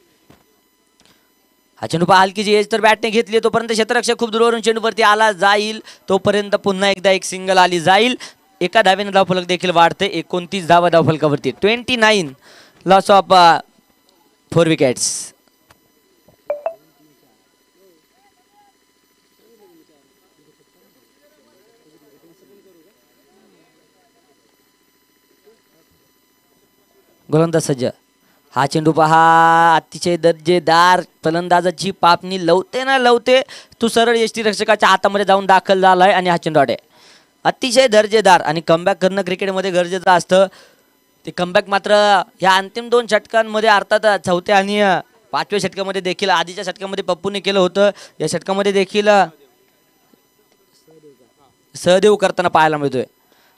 हा चेंडू पहा जी एज तर बॅटने घेतली. तोपर्यंत क्षेत्ररक्षक खूप दूरवरून चेंडूवरती आला. जाईल. तोपर्यंत पुन्हा एकदा एक सिंगल आली. जाईल. एका धावेने धावफलक देखील वाढते एकोणतीस धावा धावफलकावरती twenty nine loss of four wickets गोलंदाज सज्ज. हा चेंडू पहा अतिशय दर्जेदार फलंदाजाची पापणी लवते ना लवते. तू सरळ यष्टी रक्षकाच्या हातामध्ये जाऊन दाखल झाला आहे आणि हा चेंडू आहे अतिशय दर्जेदार आणि कमबॅक करणं क्रिकेटमध्ये गरजेचं असतं. ते कमबॅक मात्र ह्या अंतिम दोन षटकांमध्ये अर्थात चौथ्या आणि पाचव्या षटकामध्ये देखील आधीच्या षटकामध्ये पप्पूने केलं होतं. या षटकामध्ये देखील सहदेव करताना पाहायला मिळतोय.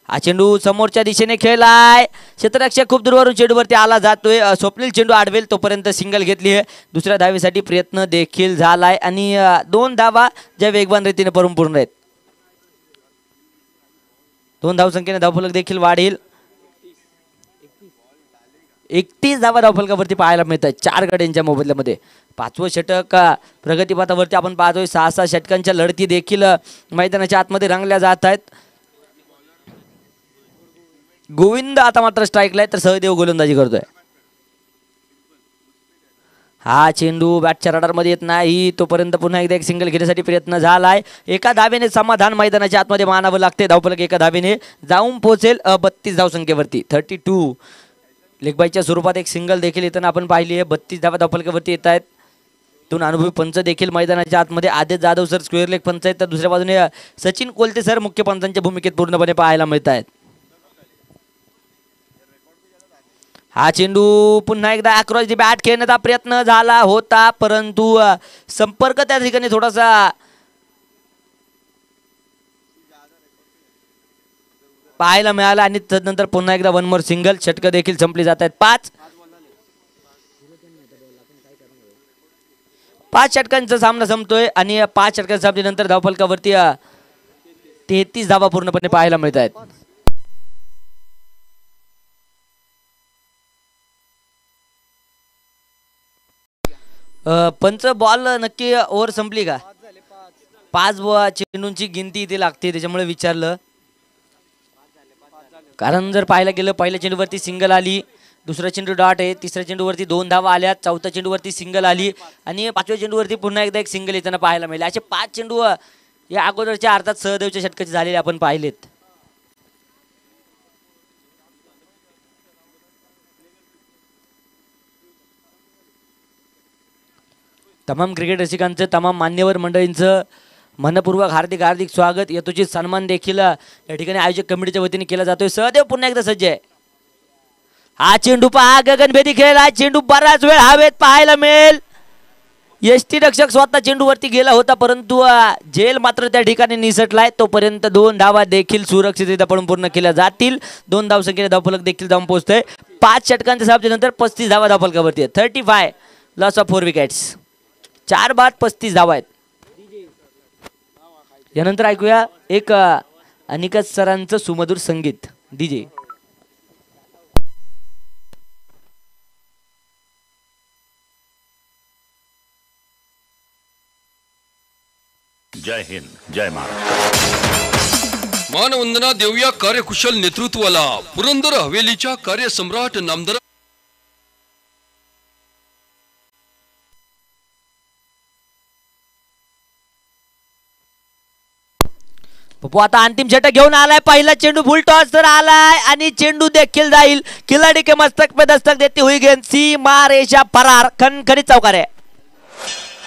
हा चेंडू समोरच्या दिशेने खेळलाय. क्षेत्ररक्षक खूप दूरवरून चेंडूवरती आला जातोय. स्वप्नील चेंडू आडवेल तोपर्यंत सिंगल घेतली आहे. दुसऱ्या धावेसाठी प्रयत्न देखील झालाय. आणि दोन धावा ज्या वेगवान रीतीने परंपूर्ण पूर्ण आहेत. दोन धावसंख्येने धावफलक देखील वाढेल. एकतीस धावा धावफलकावरती पाहायला मिळतात चार गड्यांच्या मोबदल्यामध्ये. पाचवं षटक प्रगतीपथावरती आपण पाहतोय. सहा सहा षटकांच्या लढती देखील मैदानाच्या आतमध्ये रंगल्या जात आहेत. गोविंद आता मात्र स्ट्राईकला आहे तर सहदेव गोलंदाजी करतोय. हा चेंडू बॅटच्या रडारमध्ये येत नाही. तोपर्यंत पुन्हा एकदा एक सिंगल घेण्यासाठी प्रयत्न झालाय. एका धावेने समाधान मैदानाच्या आतमध्ये मानावं लागते धावफलक एका धाबेने जाऊन पोहोचेल बत्तीस धावसंख्येवरती थर्टी टू लेगबाईच्या स्वरूपात एक सिंगल देखील येताना आपण पाहिली आहे. बत्तीस धावा धावफलकावरती येत आहेत. दोन अनुभवी पंच देखील मैदानाच्या आतमध्ये. Aditya Jadhav sir square leg पंच आहेत. तर दुसऱ्या बाजूने सचिन कोलते सर मुख्य पंचांच्या भूमिकेत पूर्णपणे पाहायला मिळत आहेत हा चेंडू पुन्हा एकदा अक्रॉस दी बॅट खेळण्याचा प्रयत्न झाला होता परंतु संपर्क त्या ठिकाणी थोडासा पाहायला मिळाला आणि तदनंतर पुन्हा एकदा वन मोर सिंगल षटकं देखील संपली जात आहेत. पाच पाच षटकांचा सामना संपतोय आणि पाच षटकांच्या संपल्यानंतर धावफलकावरती तेहतीस धावा पूर्णपणे पाहायला मिळत आहेत. पंच बॉल नक्की ओव्हर संपली का? पाच बॉ चेंडूंची गिनती इथे लागते त्याच्यामुळे विचारलं. कारण जर पाहायला गेलं पहिल्या चेंडूवरती सिंगल आली दुसऱ्या चेंडू डॉट आहे तिसऱ्या चेंडूवरती दोन धावा आल्या चौथ्या चेंडूवरती सिंगल आली आणि पाचव्या चेंडूवरती पुन्हा एकदा एक सिंगल येताना पाहायला मिळेल. असे पाच चेंडू अ, या अगोदरच्या अर्थात सहदेवच्या षटकाचे झालेले आपण पाहिलेत. तमाम क्रिकेट रसिकांचं तमाम मान्यवर मंडळींचं मनपूर्वक हार्दिक हार्दिक स्वागत. यथोचित सन्मान देखील या ठिकाणी आयोजक कमिटीच्या वतीने केला जातोय. सहदेव पुन्हा एकदा सज्ज आहे. हा चेंडू पहा गगनभेदी खेळ हा चेंडू बराच वेळ हवेत पाहायला मिळेल. यष्टी रक्षक स्वतः चेंडूवरती गेला होता परंतु जेल मात्र त्या ठिकाणी निसटलाय. तोपर्यंत दोन धावा देखील सुरक्षितरित्या पडून पूर्ण केल्या जातील. दोन धाव संख्येने धावफलक देखील जाऊन पोहोचतोय. पाच षटकांच्या समाप्तीनंतर पस्तीस धावा धावफलकावरती आहे thirty five loss of four wickets चार बाद पस्तीस धावा आहेत यानंतर ऐकूया एक अनिकेत सरांचं सुमधुर संगीत. डीजे जय हिंद जय महाराष्ट्र. मानवंदना देऊया कार्यकुशल नेतृत्वाला. पुरंदर हवेलीच्या कार्यसम्राट नामदार पप्पू आता अंतिम षटक घेऊन आलाय पहिला चेंडू फुल टॉस तर आलाय आणि चेंडू देखील जाईल खिलाडी के मस्तक पे दस्तक देती हुई गेंद सीमा रेषा फरार खणखणीत चौकार आहे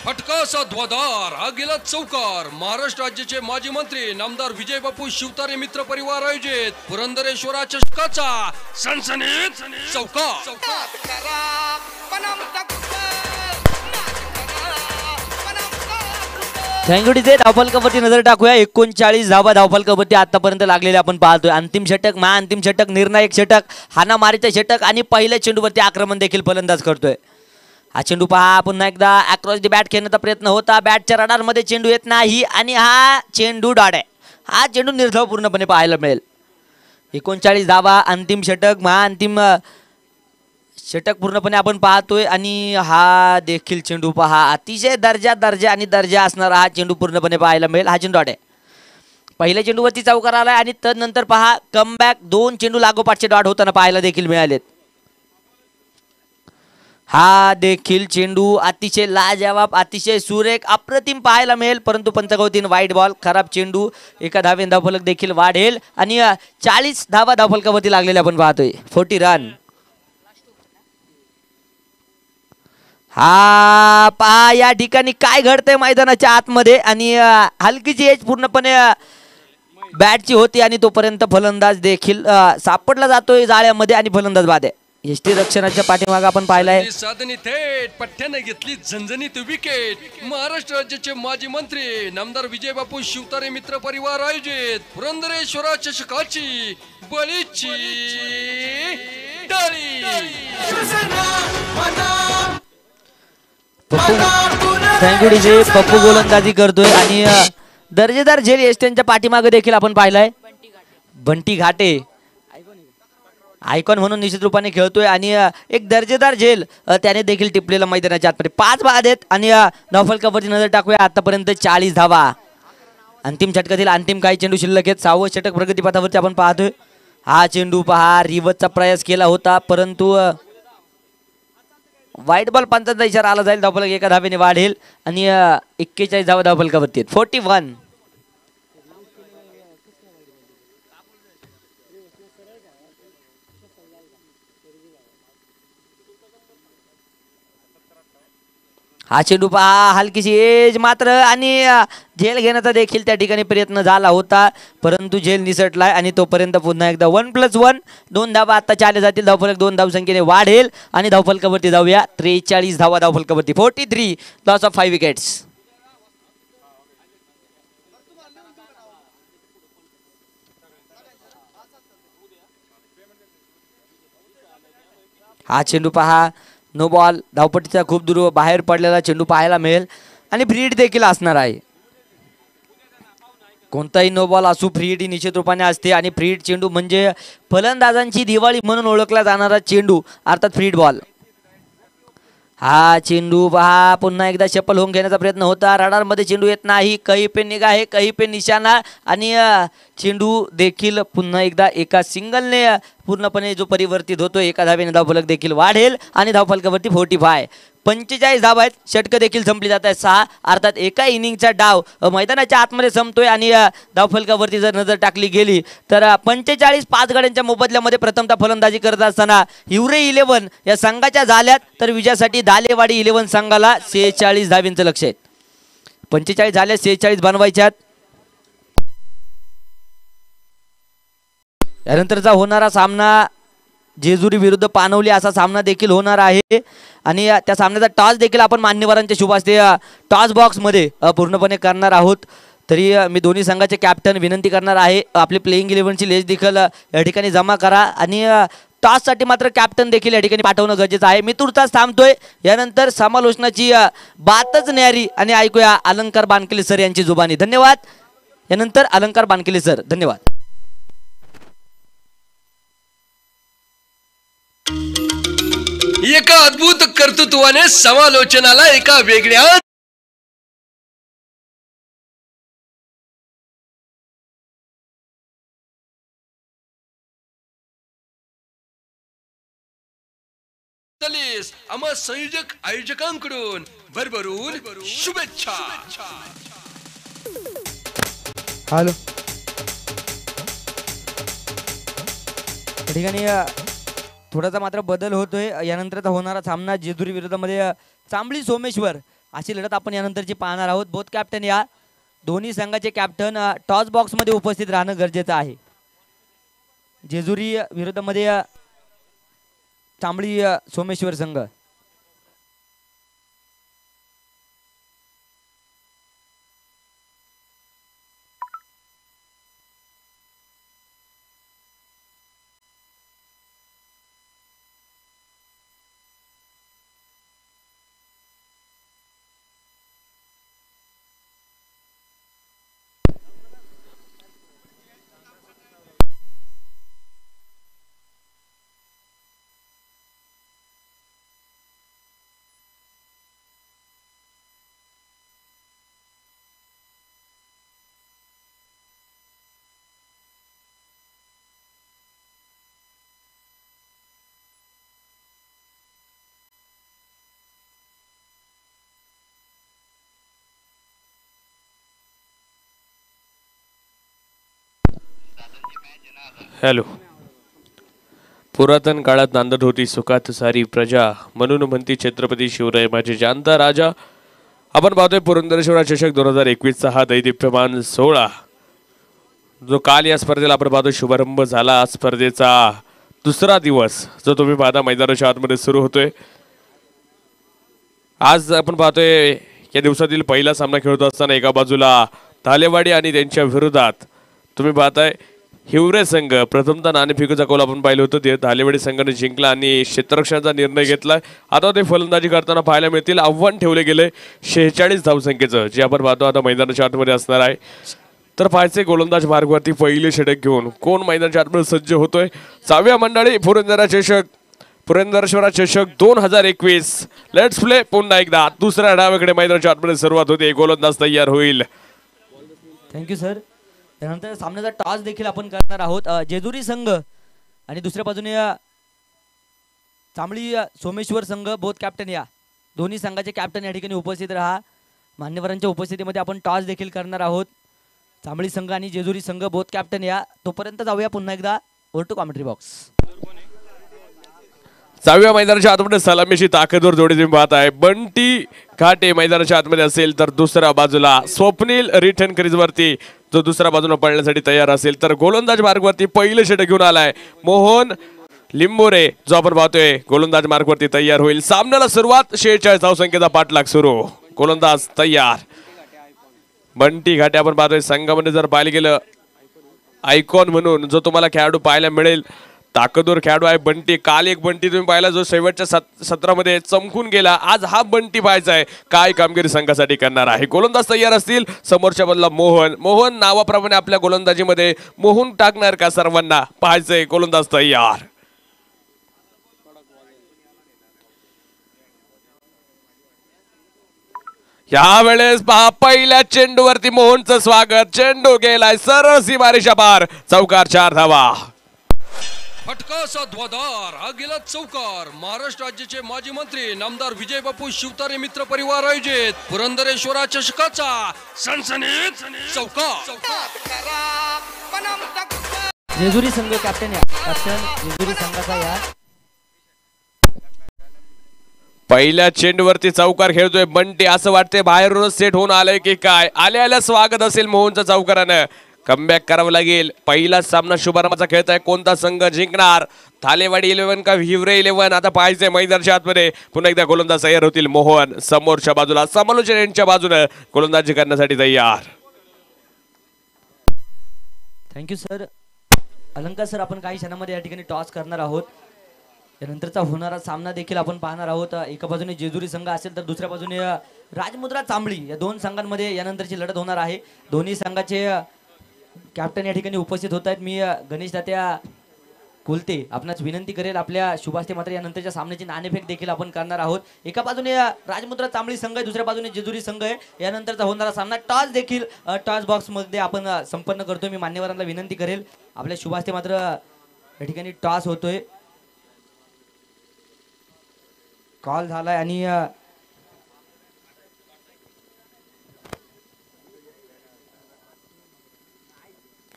फटका असा ध्वदार हा गेला चौकार महाराष्ट्र राज्याचे माजी मंत्री नामदार विजय बापू शिवतारे मित्र परिवार आयोजित पुरंदरेश्वरा चषकाचा सनसनीत चौकार थँक्यू धावपालकावरती नजर टाकूया. एकोणचाळीस धावा धावपालकावरती आतापर्यंत लागलेले आपण पाहतोय. अंतिम षटक मा अंतिम षटक निर्णायक षटक हानामारीचं षटक आणि पहिल्या चेंडूवरती आक्रमण देखील फलंदाज करतोय. हा चेंडू पहा पुन्हा एकदा अक्रॉस दी बॅट खेळण्याचा प्रयत्न होता. बॅटच्या रडारमध्ये चेंडू येत नाही आणि हा चेंडू डाड आहे. हा चेंडू निर्धाव पूर्णपणे पाहायला मिळेल. एकोणचाळीस धावा अंतिम षटक महा अंतिम षटक पूर्णपणे आपण पाहतोय आणि हा देखील चेंडू पहा. अतिशय दर्जा दर्जा आणि दर्जा असणारा हा चेंडू पूर्णपणे पाहायला मिळेल. हा चेंडू आहे. पहिल्या चेंडूवरती चौकार आलाय आणि तदनंतर पहा कमबॅक दोन चेंडू लागोपाठचे डॉट होताना पाहायला देखील मिळालेत. हा देखील चेंडू अतिशय लाजवाब अतिशय सुरेख अप्रतिम पाहायला मिळेल. परंतु पंचगौतीन वाईट बॉल खराब चेंडू एका धावेन धावफलक देखील वाढेल. आणि चाळीस धावा धावफलकावरती लागलेले आपण पाहतोय. फोर्टी रन हा पहा या ठिकाणी काय घडतंय मैदानाच्या आतमध्ये आणि हलकीची एज पूर्णपणे बॅटची होती आणि तोपर्यंत फलंदाज देखील सापडला जातोय जाळ्यामध्ये आणि फलंदाज बाद आहे. यष्टी रक्षणाच्या पाठीमागे आपण पाहिलंय. साधनी थेट पठ्ठ्यानं घेतली झणझणीत विकेट महाराष्ट्र राज्याचे माजी मंत्री नामदार विजय बापू शिवतारे मित्र परिवार आयोजित पुरंदरेश्वरा चषकाची बळीची थँक्यू डीजे पप्पू गोलंदाजी करतोय आणि दर्जेदार झेल यष्ट्यांच्या पाठीमागे देखील आपण पाहिलंय. बंटी घाटे. आयकॉन म्हणून निश्चित रूपाने खेळतोय आणि एक दर्जेदार झेल त्याने देखील टिपलेला मैदानाच्या आतमध्ये. पाच बाद आहेत आणि अ, नॉफल कपवरती नजर टाकूया. आतापर्यंत चाळीस धावा अंतिम षटकातील अंतिम काही चेंडू शिल्लक आहेत. सहावं षटक प्रगतीपथावरती आपण पाहतोय. हा चेंडू पहा रिवतचा प्रयास केला होता परंतु वाईट बॉल पंचांचा इशारा आला जाईल. धावफलक एका धावेने वाढेल. आणि एक्केचाळीस धावा धावफलकावरती आहेत. Forty one. हा चेंडू पहा हलकीशी एज मात्र आणि झेल घेण्याचा देखील त्या ठिकाणी प्रयत्न झाला होता. परंतु झेल निसटला आणि तोपर्यंत पुन्हा एकदा वन प्लस वन दोन धावा आत्ता आले जातील. धावफलक दोन धावसंख्येने वाढेल आणि धावफलकावरती जाऊया. त्रेचाळीस धावा धावफलकावरती. Forty three loss of five wickets हा चेंडू पहा. नो बॉल धावपट्टीचा खूप दूर बाहेर पडलेला चेंडू पाहायला मिळेल. आणि फ्री हिट देखील असणार आहे. कोणताही नो बॉल असू फ्री हिट ही निश्चित रूपाने असते. आणि फ्री हिट चेंडू म्हणजे फलंदाजांची दिवाळी म्हणून ओळखला जाणारा चेंडू अर्थात फ्री हिट बॉल. हा चेंडू पहा पुन्हा एकदा चप्पल होऊन घेण्याचा प्रयत्न होता. रडारमध्ये चेंडू येत नाही. काही पे निघा आहे काही पे निशाणा. आणि चेंडू देखील पुन्हा एकदा एका सिंगलने पूर्णपणे जो परिवर्तित होतो एका धावेने धावफलक देखील वाढेल आणि धावफलकावरती फोर्टी फाय पंचेचाळीस धाब आहेत. षटकं देखील संपली जात आहेत. सहा अर्थात एका इनिंगचा डाव मैदानाच्या आतमध्ये संपतोय आणि धावफलकावरती जर नजर टाकली गेली तर पंचेचाळीस पाच गड्यांच्या मोबदल्यामध्ये प्रथमतः फलंदाजी करत असताना हिवरे इलेव्हन या संघाच्या झाल्यात. तर विजयासाठी दालेवाडी इलेव्हन संघाला सेहेचाळीस धावींचं लक्ष आहे. पंचेचाळीस झाले सेहेचाळीस बनवायच्यात यानंतरचा होणारा सामना जेजुरी विरुद्ध पानवली असा सामना देखील होणार आहे. आणि त्या सामन्याचा टॉस देखील आपण मान्यवरांच्या शुभ टॉस बॉक्समध्ये पूर्णपणे करणार आहोत. तरी मी दोन्ही संघाचे कॅप्टन विनंती करणार आहे. आपली प्लेईंग इलेव्हनची लेस देखील या ठिकाणी जमा करा. आणि टॉससाठी मात्र कॅप्टन देखील या ठिकाणी पाठवणं गरजेचं आहे. मी तुर्तास थांबतोय. यानंतर समालोचनाची बातच न्यारी. आणि ऐकूया अलंकार बानकेले सर यांची जुबानी. धन्यवाद. यानंतर अलंकार बानकेले सर. धन्यवाद. अद्भुत कर्तृत्वाने समालोचनाला एका वेगळ्या आम्हा संयोजक आयोजकांकडून भरभरून शुभेच्छा. हॅलो. ठिकाणी थोडासा मात्र बदल होतोय. यानंतरचा होणारा सामना जेजुरी विरोधामध्ये चांबळी सोमेश्वर अशी लढत आपण यानंतरची पाहणार आहोत. बोथ कॅप्टन या दोन्ही संघाचे कॅप्टन टॉस बॉक्समध्ये उपस्थित राहणं गरजेचं आहे. जेजुरी विरोधामध्ये चांबळी सोमेश्वर संघ. हॅलो. पुरातन काळात नांदत होती सुखात सारी प्रजा. म्हणून म्हणती छत्रपती शिवराय माझे जानता राजा. आपण पाहतोय पुरंदरेश्वरा चषक दोन हजार एकवीसचा हा दैदिप्यमान सोहळा. जो काल या स्पर्धेला आपण पाहतो शुभारंभ झाला. स्पर्धेचा दुसरा दिवस जो तुम्ही पाहता मैदानाच्या आतमध्ये सुरू होतोय. आज आपण पाहतोय या दिवसातील पहिला सामना खेळत असताना एका बाजूला तालेवाडी आणि त्यांच्या विरोधात तुम्ही पाहताय हिवरे संघ प्रथमतः नाणेफेकूचा कौल आपण पाहिलं होतं ते धालेवाडी संघाने जिंकला आणि क्षेत्ररक्षणाचा निर्णय घेतला. आता ते फलंदाजी करताना पाहायला मिळतील. आव्हान ठेवले गेले शेहेचाळीस धावसंख्येचं जे आपण पाहतो आता मैदानाच्या आतमध्ये असणार आहे. तर पाहायचे गोलंदाज मार्गवरती पहिले षटक घेऊन. कोण मैदानाच्या आतमध्ये सज्ज होतोय? सहाव्या मंडळी पुरंदरा चषक पुरंदरेश्वरा चषक दोन हजार एकवीस. लेट्स प्ले पुन्हा एकदा. दुसऱ्या डाव्याकडे मैदानाच्या आतमध्ये सुरुवात होते. गोलंदाज तयार होईल. थँक्यू सर त्यानंतर सामन्याचा टॉस देखील आपण करणार आहोत. जेजुरी संघ आणि दुसऱ्या बाजूने चांबळी सोमेश्वर संघ बोध कॅप्टन या. दोन्ही संघाचे कॅप्टन या ठिकाणी उपस्थित राहा. मान्यवरांच्या उपस्थितीमध्ये आपण टॉस देखील करणार आहोत. चांबळी संघ आणि जेजुरी संघ बोध कॅप्टन या. तोपर्यंत जाऊया पुन्हा एकदा ओर टू कॉमेंट्री बॉक्स सहाव्या मैदानाच्या आतमध्ये. सलामीशी ताकदवर जोडी तुम्ही आहे. बंटी घाटे मैदानाच्या आतमध्ये असेल तर दुसऱ्या बाजूला स्वप्नील रिटर्न क्रीजवरती जो दुसऱ्या बाजूला पळण्यासाठी तयार असेल तर गोलंदाज मार्गवरती पहिले षटक घेऊन आलाय. मोहन लिंबोरे जो आपण पाहतोय गोलंदाज मार्गवरती तयार होईल. सामन्याला सुरुवात शेहेचाळीस धावसंख्येचा पाठलाग सुरू. गोलंदाज तयार. बंटी घाटे आपण पाहतोय संघामध्ये जर पाहिलं गेलं आयकॉन म्हणून जो तुम्हाला खेळाडू पाहायला मिळेल ताकदवर खेळाडू आहे. बंटी काल एक बंटी तुम्ही पाहिला जो शेवटच्या सत सत्रामध्ये चमकून गेला. आज हा बंटी पाहायचा आहे. काय कामगिरी संघासाठी करणार आहे? गोलंदाज तयार असतील. समोरच्या बदला मोहन. मोहन नावाप्रमाणे आपल्या गोलंदाजीमध्ये मोहून टाकणार का सर्वांना? पाहायचंय गोलंदाज तयार. यावेळेस पहा पहिल्या चेंडूवरती मोहनचं स्वागत. चेंडू गेलाय सरळ सीमारेषा पार. चौकार चार धावा. फटकासा ध्वदार हा गेला चौकार. महाराष्ट्र राज्याचे माजी मंत्री नामदार विजय बापू शिवतारे मित्र परिवार आयोजित. पुरंदरेश्वरा चषकाचा सणसणीत चौकार. जेजुरी संघ कॅप्टन या. कॅप्टन जेजुरी संघाचा या. पहिल्या चेंडूवरती चौकार खेळतोय बंटी. असं वाटतंय बाहेरूनच सेट होऊन आलंय की काय? आल्या आल्या स्वागत असेल मोहनचं चौकारानं. कमबॅक करावं लागेल. पहिला सामना शुभारंभाचा खेळताय कोणता संघ जिंकणार? थालेवाडी इलेव्हन का हिवरे इलेव्हन आता पाहायचंय मैदानच्या आतमध्ये. पुन्हा एकदा गोलंदाज तयार होतील. मोहन समोरच्या बाजूला. समालोचन यांच्या बाजूनं गोलंदाजी करण्यासाठी तयार. थँक्यू सर अलंकार सर आपण काही क्षणामध्ये या ठिकाणी टॉस करणार आहोत. त्यानंतरचा होणारा सामना देखील आपण पाहणार आहोत. एका बाजूने जेजुरी संघ असेल तर दुसऱ्या बाजूने राजमुद्रा चांबळी या दोन संघांमध्ये यानंतरची लढत होणार आहे. दोन्ही संघाचे कॅप्टन या ठिकाणी उपस्थित होत आहेत. मी गणेश दात्या कुलते आपणास विनंती करेल आपल्या शुभास्ते मात्र यानंतरच्या सामन्याची नाणेफेक देखील आपण करणार आहोत. एका बाजूने राजमुद्रा चांबळी संघ आहे दुसऱ्या बाजूने जेजुरी संघ आहे. यानंतरचा होणारा सामना टॉस देखील टॉस बॉक्समध्ये आपण संपन्न करतोय. मी मान्यवरांना विनंती करेल. आपल्या शुभास्ते मात्र या ठिकाणी टॉस होतोय. कॉल झालाय आणि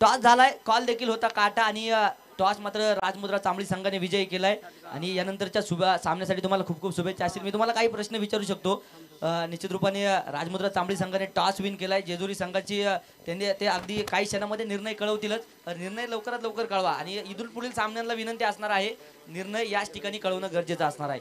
टॉस झालाय. कॉल देखील होता काटा आणि टॉस मात्र राजमुद्रा चांबळी संघाने विजय केलाय. आणि यानंतरच्या शुभा सामन्यासाठी तुम्हाला खूप खूप शुभेच्छा. असतील मी तुम्हाला काही प्रश्न विचारू शकतो. निश्चित रूपाने राजमुद्रा चांबळी संघाने टॉस विन केलाय. जेजुरी संघाची त्यांनी ते अगदी काही क्षणामध्ये निर्णय कळवतीलच. निर्णय लवकरात लवकर कळवा. आणि इथून पुढील सामन्यांना विनंती असणार आहे. निर्णय याच ठिकाणी कळवणं गरजेचं असणार आहे.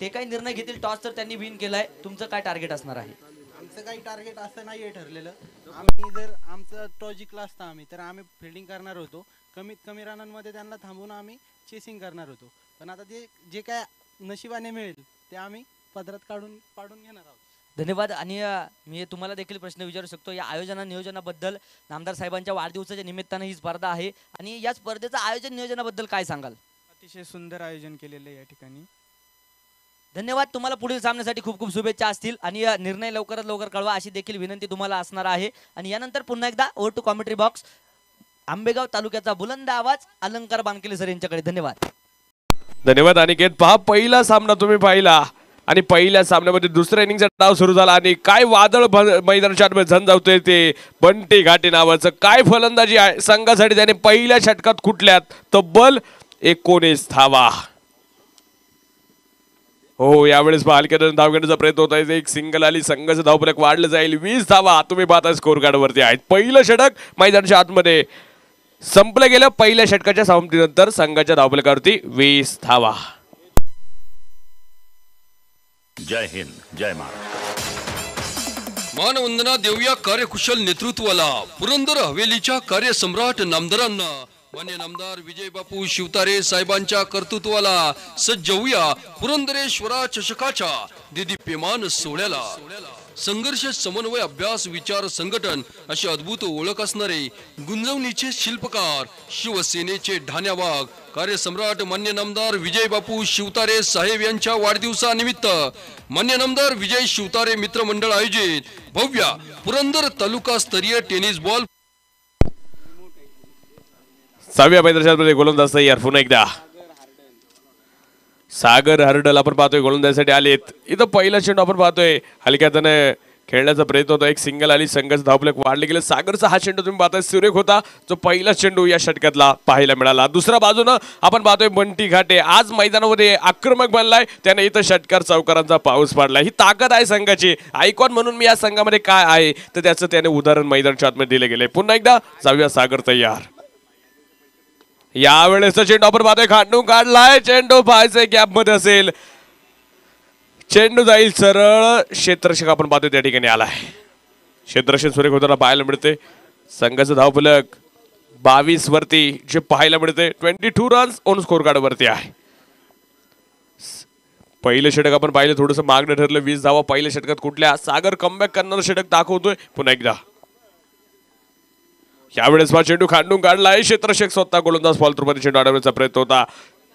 ते काही निर्णय घेतील टॉस तर त्यांनी विन केलाय. तुमचं काय टार्गेट असणार आहे? आमचं काही टार्गेट असं नाही आहे ठरलेलं. आम्ही जर आमचं टॉस जिंकला असता आम्ही तर आम्ही फिल्डिंग करणार होतो. कमीत कमी रनांमध्ये त्यांना थांबवून आम्ही चेसिंग करणार होतो. पण आता ते जे काय नशिबाने मिळेल ते आम्ही पदरात काढून पाडून घेणार आहोत. धन्यवाद. आणि मी तुम्हाला देखील प्रश्न विचारू शकतो. या आयोजना नियोजनाबद्दल नामदार साहेबांच्या वाढदिवसाच्या निमित्तानं ही स्पर्धा आहे. आणि या स्पर्धेचं आयोजन नियोजनाबद्दल काय सांगाल? अतिशय सुंदर आयोजन केलेलं आहे या ठिकाणी. धन्यवाद. तुम्हाला पुढील सामन्यासाठी खूप खूप शुभेच्छा असतील. आणि निर्णय लवकरात लवकर कळवा अशी देखील विनंती तुम्हाला असणार आहे. आणि यानंतर पुन्हा एकदा over to commentary box Ambegaon तालुक्याचा बुलंद आवाज अलंकार बानकेले सर यांच्याकडे. धन्यवाद. धन्यवाद अनिकेत. पहा पहिला सामना तुम्ही पाहिला. आणि पहिल्या सामन्यामध्ये दुसऱ्या इनिंगचा डाव सुरू झाला. आणि काय वादळ मैदान मैदानाच्या आतमध्ये झंझावतोय ते बंटी घाटे नावाचं. काय फलंदाजी आहे? संघासाठी त्याने पहिल्या षटकात कुठल्यात? तब्बल एकोणीस धावा. हो यावेळेस पालख्यानं धाव घेण्याचा प्रयत्न होत आहे. एक सिंगल आली संघाचं धावफलक वाढलं जाईल. वीस धावा. तुम्ही पाहता स्कोर कार्ड वरती आहेत. पहिलं षटक मैदानाच्या आतमध्ये संपलं गेलं. पहिल्या षटकाच्या समाप्तीनंतर संघाच्या धावफलकावरती वीस धावा. जय हिंद. जय महाराष्ट्र. मानवंदना देऊया कार्यकुशल नेतृत्वाला. पुरंदर हवेलीच्या कार्यसम्राट नामदारांना मान्य नामदार विजय बापू शिवतारे साहेबांच्या कर्तृत्वाला सज्ज होऊया पुरंदरेश्वरा चषकाच्या दिदीप्यमान सोहळ्याला. संघर्ष समन्वय अभ्यास विचार संघटन अशी अद्भुत ओळख असणारे गुंजवणीचे शिल्पकार शिवसेनेचे ढाण्यावाग कार्यसम्राट मान्य नामदार विजय बापू शिवतारे साहेब यांच्या वाढदिवसानिमित्त मान्य नामदार विजय शिवतारे मित्रमंडळ आयोजित भव्य पुरंदर तालुका स्तरीय टेनिस बॉल सहाव्या मैदानामध्ये गोलंदाज तयार पुन्हा एकदा. सागर हर्डल आपण पाहतोय गोलंदाजीसाठी आलेत इथं पहिला चेंडू आपण पाहतोय. हलक्यातनं खेळण्याचा प्रयत्न होता. एक सिंगल आली संघाचं धावपलक वाढले गेले. सागरचा हा चेंडू तुम्ही पाहताय सुरेख होता. जो पहिला चेंडू या षटकातला पाहायला मिळाला. दुसऱ्या बाजूनं आपण पाहतोय बंटी घाटे. आज मैदानामध्ये आक्रमक बनलाय. त्याने इथं षटकार चौकारांचा पाऊस पडला. ही ताकद आहे संघाची. आयकॉन म्हणून मी या संघामध्ये काय आहे तर त्याचं त्याने उदाहरण मैदानच्या आतमध्ये दिलं गेलंय पुन्हा एकदा जाऊया सागर तयार. यावेळेस चेंडू आपण पाहतोय खांडून काढलाय. चेंडू पाहायचंय गॅपमध्ये असेल. चेंडू जाईल सरळ. क्षेत्रक्षक आपण पाहतोय त्या ठिकाणी आलाय. क्षेत्ररक्षक सुरेख होताना पाहायला मिळते संघाचं धावफलक बावीस वरती जे पाहायला मिळते twenty two runs on score card वरती आहे. पहिलं षटक आपण पाहिलं थोडंसं मागणं ठरलं. वीस धावा पहिल्या षटकात कुठल्या? सागर कमबॅक करणारं षटक दाखवतोय. पुन्हा एकदा. यावेळेस हा चेंडू खांडून काढला आहे स्वतः गोलंदाज फॉल थ्रूमध्ये चेंडू अडवण्याचा प्रयत्न होता.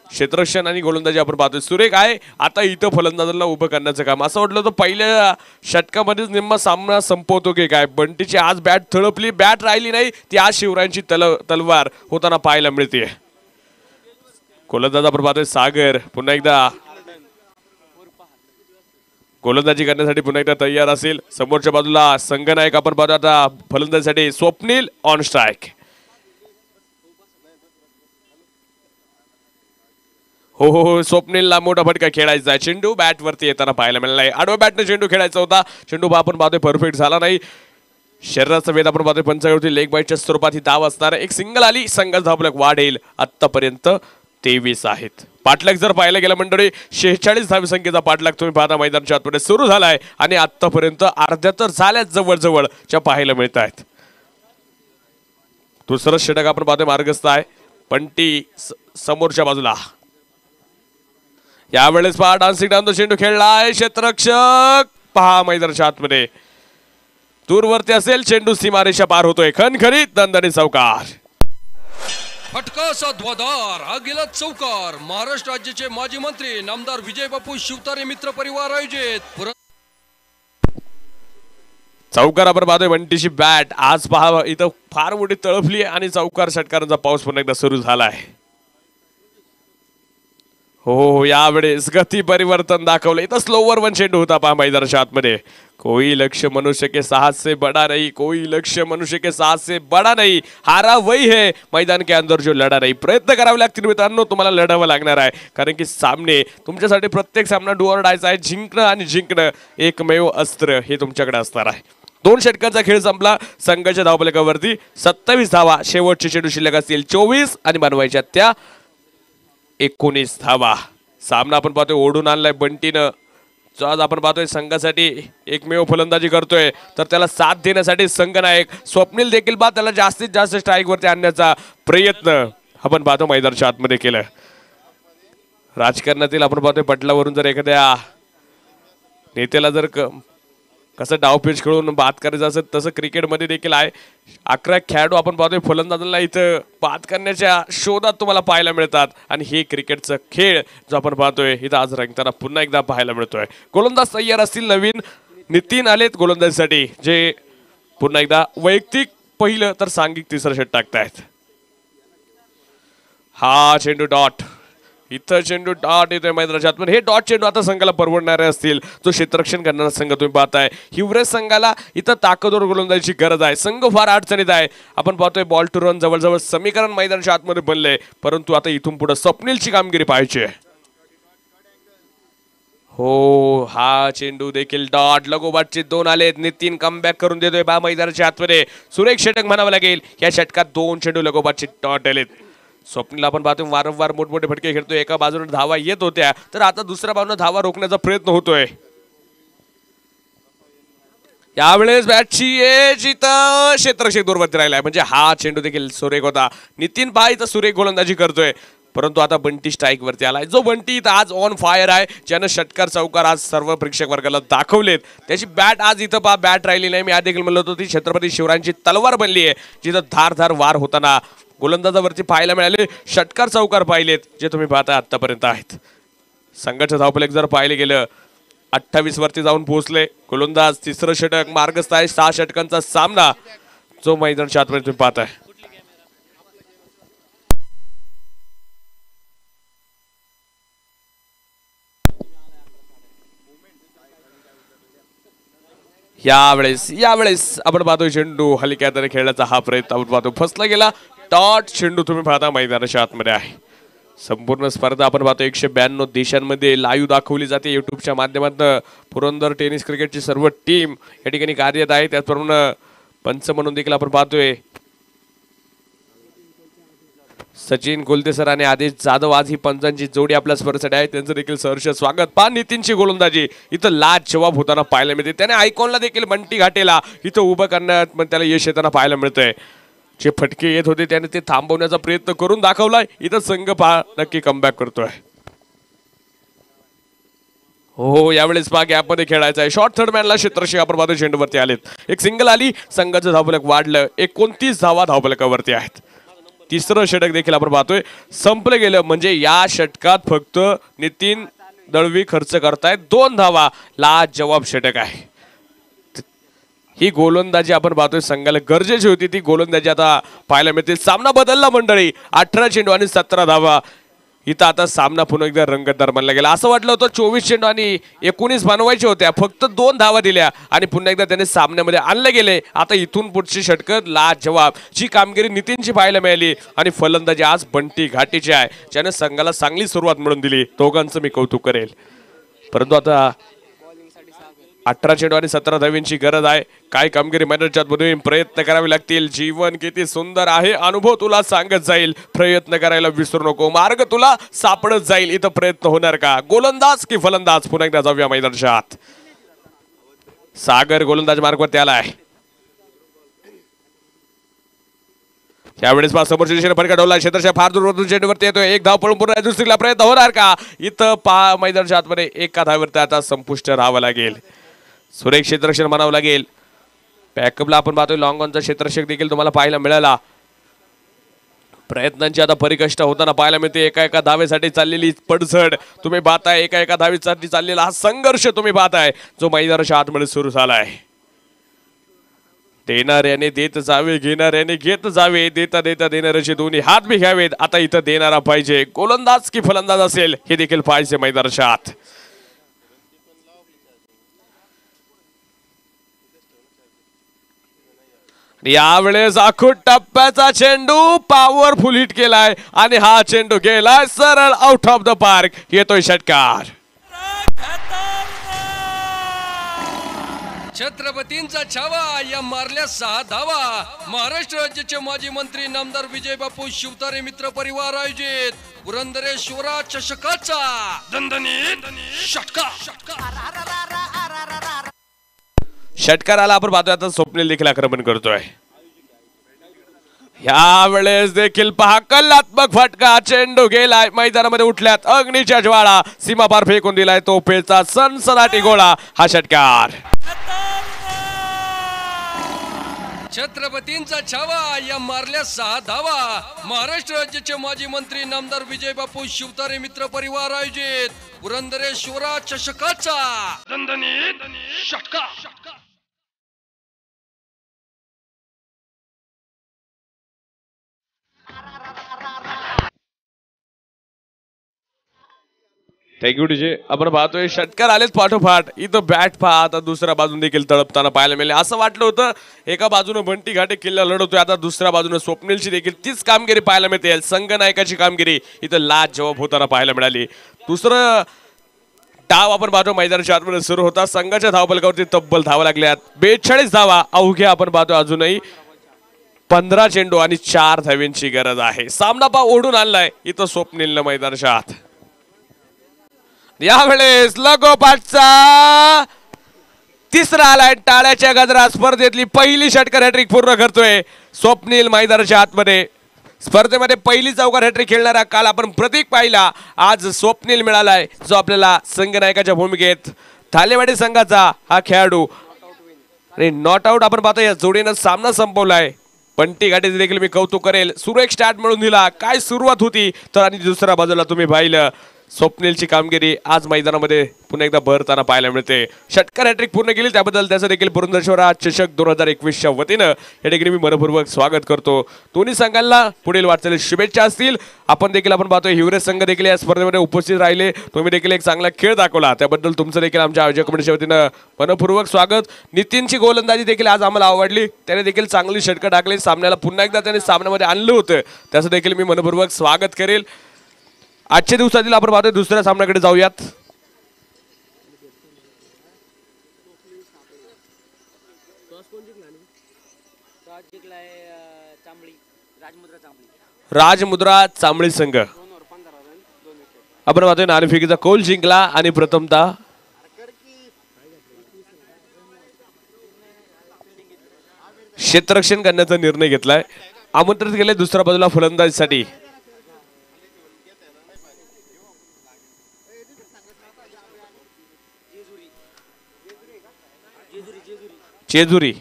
क्षेत्रक्षण आणि गोलंदाजी आपण पाहतोय. सुरेख आहे. आता इथं फलंदाजाला उभं करण्याचं काम. असं वाटलं तर पहिल्या षटकामध्येच निम्मा सामना संपवतो की काय? बंटीची आज बॅट थळपली. बॅट राहिली नाही. ती आज शिवरायांची तल तलवार होताना पाहायला मिळते गोलंदाज आपण पाहतोय सागर. पुन्हा एकदा गोलंदाजी करण्यासाठी पुन्हा एकदा तयार असेल. समोरच्या बाजूला संघनायक आपण पाहतो. आता फलंदाजीसाठी स्वप्नील ऑन स्ट्राईक हो हो हो स्वप्नीलला मोठा फटका खेळायचा आहे. चेंडू बॅट वरती येताना पाहायला मिळाला आहे आडव्या बॅटने चेंडू खेळायचा होता. चेंडू आपण पाहतोय परफेक्ट झाला नाही. शरीराचा वेद आपण पाहतोय पंचावरती लेग बाईटच्या स्वरूपात ही धाव असणार. एक सिंगल आली संघाचा धावलक वाढेल आतापर्यंत तेवीस आहेत. पाठलाग जर पाहायला गेला मंडळी शेहेचाळीस धावी संख्येचा पाठलाग तुम्ही पाहता मैदानाच्या आतमध्ये सुरू झालाय आणि आतापर्यंत अर्ध्या तर झाल्याच जवळजवळ च्या पाहायला मिळत आहेत. दुसरं षटक आपण पाहतोय मार्गस्थ आहे. पंटी समोरच्या बाजूला. यावेळेस पहा डान्सिंग डान्स चेंडू खेळलाय क्षेत्ररक्षक. पहा मैदानाच्या आतमध्ये. दूरवरती असेल चेंडू सीमारेषा पार होतोय. खनखरीत दणदणी सावकार. फटकासा ध्वदार हा गेला चौकार. महाराष्ट्र राज्याचे माजी मंत्री नामदार विजय बापू शिवतारे मित्र परिवार आयोजित. चौकारावर चौकार आपण वंटीची बॅट. आज पहा इथं फार मोठी तळफली आणि चौकार षटकारांचा पाऊस पुन्हा एकदा सुरू झाला आहे हो, हो, हो यावेळेस गती परिवर्तन दाखवलं. इथं स्लोवर वन चेंडू होता पहा मैदानाच्या आतमध्ये कोई लक्ष्य मनुष्य के साहस से बड़ा नहीं कोई लक्ष्य मनुष्य के साहस से बड़ा नहीं. हारा वही है मैदान के अंदर जो लढा नाही. प्रयत्न करावे लागतील मित्रांनो तुम्हाला लढावं लागणार आहे. कारण की सामने तुमच्यासाठी प्रत्येक सामना डुअर डायचा आहे. जिंकणं आणि जिंकणं एकमेव अस्त्र हे तुमच्याकडे असणार आहे. दोन षटकांचा खेळ संपला. संघाच्या धावफलकावरती सत्तावीस धावा. शेवटचे चेंडू शिल्लक असतील चोवीस आणि बनवायच्या त्या एकोणीस धावा. सामना आपण पाहतोय ओढून आणलाय बंटीनं. जो आज आपण पाहतोय संघासाठी एकमेव फलंदाजी करतोय. तर त्याला साथ देण्यासाठी संघनायक स्वप्नील देखील बा त्याला जास्तीत जास्त स्ट्राईक वरती आणण्याचा प्रयत्न आपण पाहतो मैदानच्या आतमध्ये केलं राजकारणातील आपण पाहतोय पटलावरून जर एखाद्या नेत्याला जर क कसं डावपेच खेळून बाद करायचं असेल तसं क्रिकेटमध्ये देखील आहे. अकरा खेळाडू आपण पाहतोय फलंदाजांना इथं बाद करण्याच्या शोधात तुम्हाला पाहायला मिळतात. आणि हे क्रिकेटचा खेळ जो आपण पाहतोय इथं आज रंगताना पुन्हा एकदा पाहायला मिळतोय. गोलंदाज तयार असतील नवीन. नितीन आलेत गोलंदाजीसाठी जे पुन्हा एकदा वैयक्तिक पहिलं तर सांघिक तिसरं षट टाकतायत. हा चेंडू डॉट. इथं चेंडू डॉट येतोय मैदानाच्या पण हे डॉट चेंडू आता संघाला परवडणारे असतील. जो क्षेत्ररक्षण करणारा संघ तुम्ही पाहताय. हिवरेज संघाला इथं ताकदवर गोलंदाजीची गरज आहे. संघ फार अडचणीत आहे. आपण पाहतोय बॉल टू रन जवळजवळ समीकरण मैदानाच्या आतमध्ये बनलंय. परंतु आता इथून पुढे स्वप्नीलची कामगिरी पाहिजे हो हा चेंडू देखील डॉट लगोबाटचे दोन आलेत नितीन कमबॅक करून देतोय बा मैदानाच्या आतमध्ये. सुरेख षटक म्हणावं लागेल या षटकात दोन चेंडू लगोबाटचे डॉट आलेत. स्वप्नीला आपण पाहतोय वारंवार मोठमोठे फटके खेळतोय. एका बाजूने धावा येत होत्या. तर आता दुसऱ्या बाजूने धावा रोखण्याचा प्रयत्न होतोय. यावेळेस बॅटची एज इथं क्षेत्रक्षक दूरवरती राहिलाय. म्हणजे हा चेंडू देखील सुरेख होता. नितीन पाय इथं सुरेख गोलंदाजी करतोय. परंतु आता बंटी स्ट्राईक वरती आलाय. जो बंटी इथं आज ऑन फायर आहे ज्यानं षटकार चौकार आज सर्व प्रेक्षक वर्गाला दाखवलेत. त्याची बॅट आज इथं पहा बॅट राहिली नाही. मी आधी देखील म्हणलं होतं ती छत्रपती शिवरायांची तलवार बनली आहे जिथं धार धार वार होताना गोलंदाजावरती पाहायला मिळाले. षटकार चौकार पाहिलेत जे तुम्ही पाहता आतापर्यंत आहेत. संघाच्या धावपलेक जर पाहिलं गेलं अठ्ठावीस वरती जाऊन पोहोचले. गोलंदाज तिसरं षटक मार्गस्थ आहे. सहा षटकांचा सामना जो मैदानच्या आतमध्ये तुम्ही पाहताय. यावेळेस यावेळेस आपण पाहतोय चेंडू हलक्या तरी खेळण्याचा हा प्रयत्न आपण पाहतो फसला गेला डॉट चेंडू तुम्ही पाहता मैदानाच्या आतमध्ये आहे. संपूर्ण स्पर्धा आपण पाहतो एकशे ब्याण्णव देशांमध्ये लाईव्ह दाखवली जाते. युट्यूबच्या माध्यमातून पुरंदर टेनिस क्रिकेटची सर्व टीम या ठिकाणी कार्यरत आहे त्याचप्रमाणे पंच म्हणून देखील आपण पाहतोय. सचिन कोलते सर आणि आदेश जाधव आज ही पंचांची जोडी आपल्या स्पर्धेसाठी आहे. त्यांचं देखील सहर्ष स्वागत. पा नितीनची गोलंदाजी. इथं लाज जवाब होताना पाहायला मिळते. त्याने आयकॉनला देखील बंटी घाटेला इथं उभं करण्यात पण त्याला यश येताना पाहायला मिळतंय. जे फटके येत होते त्याने ते थांबवण्याचा प्रयत्न करून दाखवलाय. इथं संघ पहा नक्की कमबॅक करतोय. हो, हो यावेळेस पहा गॅपमध्ये खेळायचा आहे. शॉर्ट थर्ड मॅनला क्षेत्रशी आपण पाहतो चेंडूवरती आलेत. एक सिंगल आली संघाचं धावफलक वाढलं. एकोणतीस धावा धावफलकावरती आहेत. तिसरं षटक देखील आपण पाहतोय. संपलं गेलं म्हणजे या षटकात फक्त नितीन दळवी खर्च करतायत. दोन धावा ला जवाब षटक आहे. ही गोलंदाजी आपण पाहतोय. संघाला गरजेची होती ती गोलंदाजी. आता पाहायला मिळते. सामना बदलला मंडळी. अठरा चेंडू आणि सतरा धावा. इथं आता सामना पुन्हा एकदा रंगतदार बनला गेला. असं वाटलं होतं चोवीस चेंडू आणि एकोणीस बनवायच्या होत्या फक्त दोन धावा दिल्या आणि पुन्हा एकदा त्याने सामन्यामध्ये आणले गेले. आता इथून पुढची षटकं लाज जवाब जी कामगिरी नितीनची पाहायला मिळाली आणि फलंदाजी आज बंटी घाटीची आहे. ज्याने संघाला चांगली सुरुवात मिळून दिली. दोघांचं मी कौतुक करेल. परंतु आता अठरा चेंडू आणि सतरा धावींची गरज आहे. काय कामगिरी मॅनेजच्या मधून प्रयत्न करावे लागतील. जीवन किती सुंदर आहे अनुभव तुला सांगत जाईल. प्रयत्न करायला विसरू नको. मार्ग तुला सापडत जाईल. इथं प्रयत्न होणार का? गोलंदाज की फलंदाज? पुन्हा एकदा जाऊया मैदानशात सागर गोलंदाज मार्गवरती आलाय. त्यावेळेस पहा समोरच्या दिशेने फटका डोला क्षेत्रच्या फार दूर चेंडूवरती येतो एक धाव पळून पूर्ण दुसरीला प्रयत्न होणार का? इथं पा मैदानाच्या आतमध्ये एका धाववरती आता संपुष्ट राहावं लागेल. सुरेख क्षेत्ररक्षण म्हणावं लागेल. बॅकअपला आपण पाहतोय लॉंग ऑनचा क्षेत्ररक्षक देखील तुम्हाला पाहायला मिळाला. प्रयत्नांची आता परिकष्ट होताना पाहायला मिळते एका एका धावेसाठी चाललेली पडझड. तुम्ही पाहताय एका एका धावेसाठी चाललेला हा संघर्ष तुम्ही पाहताय जो मैदानाच्या आतमध्ये सुरू झालाय. देणाऱ्याने देत जावे घेणाऱ्याने घेत जावे. देता देता देणाऱ्याचे दोन्ही हात बी घ्यावेत. आता इथं देणारा पाहिजे. गोलंदाज की फलंदाज असेल हे देखील पाहिजे मैदानाच्या आत. यावेळेस आखूट टप्प्याचा चेंडू पॉवरफुल हिट केलाय आणि हा चेंडू गेलाय सरळ आउट ऑफ द पार्क येतोय षटकार. छत्रपतींचा छावा या मारल्या सहा धावा. महाराष्ट्र राज्याचे माजी मंत्री नामदार विजय बापू शिवतारे मित्र परिवार आयोजित. पुरंदरेश्वरा चषकाचा. दणदणीत. षटका षटकाराला आपण पाहतोय आता स्वप्नील देखील आक्रमण करतोय. यावेळेस देखील पहा कल्लात्मक फटका चेंडू गेलाय. मैदानामध्ये उठल्यात अग्नीच्या ज्वाळा. सीमा पार फेकून दिलाय तो पेचा सनसनाटी गोळा. हा षटकार. छत्रपतींचा छावा या मारल्या सहा धावा. महाराष्ट्र राज्याचे माजी मंत्री नामदार विजय बापू शिवतारे मित्र परिवार आयोजित. पुरंदरेश्वरा चषकाचा. षटका थँक्यू डीजे आपण पाहतोय षटकार आलेच पाठोपाठ. इथं बॅट पहा आता दुसऱ्या बाजून देखील तळपताना पाहायला मिळेल. असं वाटलं होतं एका बाजूनं बंटी घाटे किल्ला लढवतोय. आता दुसऱ्या बाजूनं स्वप्नीलची देखील तीच कामगिरी पाहायला मिळते. संघनायकाची कामगिरी इथं लाज जवाब होताना पाहायला मिळाली. दुसरं डाव आपण पाहतो मैदानाच्या आतमध्ये सुरू होता. संघाच्या धावपलकावरती तब्बल धावा लागल्यात. बेचाळीस धावा अवघ्या आपण पाहतो अजूनही. पंधरा चेंडू आणि चार धाव्यांची गरज आहे. सामना पा ओढून आणलाय. इथं स्वप्नीलनं मैदानच्या आत. यावेळेस लगोपाठचा तिसरा आलाय. टाळ्याच्या गजरा स्पर्धेतली पहिली षटकर हॅट्रिक पूर्ण करतोय. स्वप्नील मैदानाच्या आतमध्ये. स्पर्धेमध्ये पहिली चौकार हॅट्रिक खेळणारा काल आपण प्रतीक पाहिला. आज स्वप्नील मिळालाय. जो आपल्याला संघनायकाच्या भूमिकेत थालेवाडी संघाचा हा खेळाडू. आणि नॉट आउट आपण पाहतो या जोडीनं सामना संपवलाय. पंटी गाठीचे देखील मी कौतुक करेल. सुरेख स्टार्ट मिळून दिला. काय सुरुवात होती? तर आणि दुसऱ्या बाजूला तुम्ही पाहिलं. स्वप्नीलची कामगिरी आज मैदानामध्ये पुन्हा एकदा भरताना पाहायला मिळते. षटकार हॅट्रिक पूर्ण केली त्याबद्दल त्याचं देखील पुरंदरेश्वरा चषक दोन हजार एकवीसच्या वतीनं या ठिकाणी मी मनपूर्वक स्वागत करतो. दोन्ही संघांना पुढील वाटचाली शुभेच्छा असतील. आपण देखील आपण पाहतो हिवरेज संघ देखील या स्पर्धेमध्ये उपस्थित राहिले. तुम्ही देखील एक चांगला खेळ दाखवला. त्याबद्दल तुमचं देखील आमच्या आयोजक कमिटीच्या वतीनं मनपूर्वक स्वागत. नितीनची गोलंदाजी देखील आज आम्हाला आवडली. त्याने देखील चांगली षटकं टाकली. सामन्याला पुन्हा एकदा त्याने सामन्यामध्ये आणलं होतं. त्याचं देखील मी मनपूर्वक स्वागत करेल. आजच्या दिवसातील आपण पाहतोय दुसऱ्या सामन्याकडे जाऊयात. राजमुद्रा चांबळी संघ. आपण पाहतोय नाणेफेकीचा कौल जिंकला आणि प्रथमतः क्षेत्ररक्षण करण्याचा निर्णय घेतलाय. आमंत्रित केले दुसऱ्या बाजूला फलंदाजीसाठी. चेजुरी.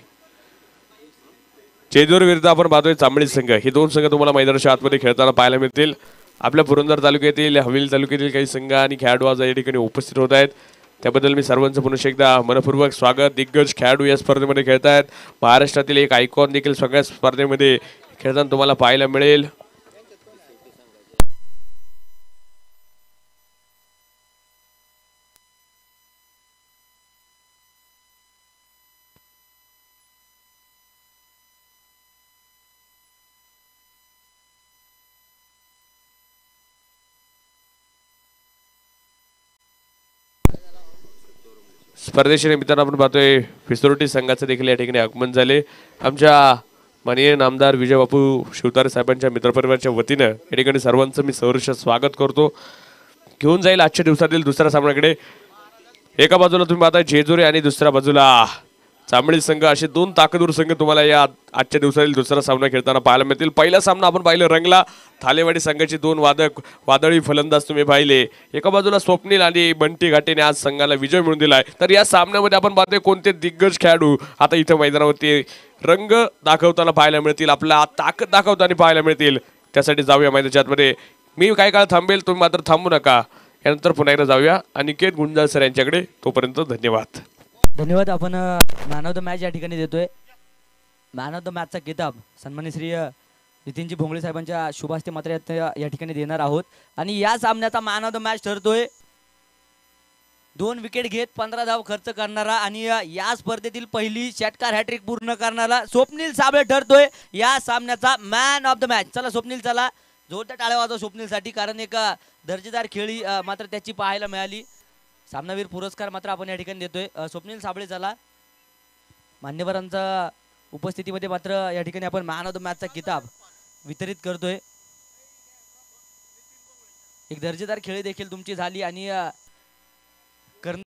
चेजुरी विरुद्ध आपण पाहतोय चांबळी संघ. हे दोन संघ तुम्हाला मैदानाच्या आतमध्ये खेळताना पाहायला मिळतील. आपल्या पुरंदर तालुक्यातील हवेली तालुक्यातील काही संघ आणि खेळाडू आज या ठिकाणी उपस्थित होत आहेत. त्याबद्दल मी सर्वांचं पुन्हा एकदा मनपूर्वक स्वागत दिग्गज खेळाडू या स्पर्धेमध्ये खेळत आहेत महाराष्ट्रातील एक आयकॉन देखील सगळ्या स्पर्धेमध्ये खेळताना तुम्हाला पाहायला मिळेल. स्पर्धेच्या निमित्तानं आपण पाहतोय फिसोरटी संघाचं देखील या ठिकाणी आगमन झाले. आमच्या माननीय नामदार विजय बापू शिवतारे साहेबांच्या मित्रपरिवाराच्या वतीनं या ठिकाणी सर्वांचं मी सहर्ष स्वागत करतो. घेऊन जाईल आजच्या दिवसातील दुसऱ्या सामन्याकडे एका बाजूला तुम्ही पाहता जेजुरी आणि दुसऱ्या बाजूला चांबळी संघ असे दोन ताकदूर संघ तुम्हाला या आजच्या दिवसातील दुसरा सामना खेळताना पाहायला मिळतील. पहिला सामना आपण पाहिलं रंगला थालेवाडी संघाचे दोन वादक वादळी फलंदाज तुम्ही पाहिले. एका बाजूला स्वप्नील आणि बंटी घाटेने आज संघाला विजय मिळून दिला आहे तर या सामन्यामध्ये आपण पाहतोय कोणते दिग्गज खेळाडू आता इथं मैदानावरती रंग दाखवताना पाहायला मिळतील आपला ताकद दाखवताना पाहायला मिळतील. त्यासाठी जाऊया मैदानाच्या आतमध्ये. मी काही काळ थांबेल तुम्ही मात्र थांबू नका. यानंतर पुन्हा एकदा जाऊया. अनिकेत गुंजाळ सर यांच्याकडे तोपर्यंत धन्यवाद. धन्यवाद आपण मॅन ऑफ द मॅच या ठिकाणी देतोय. मॅन ऑफ द मॅचचा किताब सन्मान्य श्री नितीनजी भोंगळे साहेबांच्या शुभास्ते मात्र या- ठिकाणी देणार आहोत. आणि या सामन्याचा मॅन ऑफ द मॅच ठरतोय. दोन विकेट घेत पंधरा धाव खर्च करणारा आणि या स्पर्धेतील पहिली षटकार हॅट्रिक पूर्ण करणारा स्वप्नील साबळे ठरतोय या सामन्याचा मॅन ऑफ द मॅच चला स्वप्नील चला. जोरदार टाळ्या वाजवा स्वप्नीलसाठी कारण एक दर्जेदार खेळी मात्र त्याची पाहायला मिळाली. सामनावीर पुरस्कार मात्र आपण या ठिकाणी देतोय. स्वप्नील साबळे चला मान्यवरांचा उपस्थितीमध्ये मात्र या ठिकाणी आपण मॅन ऑफ द मॅचचा किताब वितरित करतोय. एक दर्जेदार खेळी देखील तुमची झाली आणि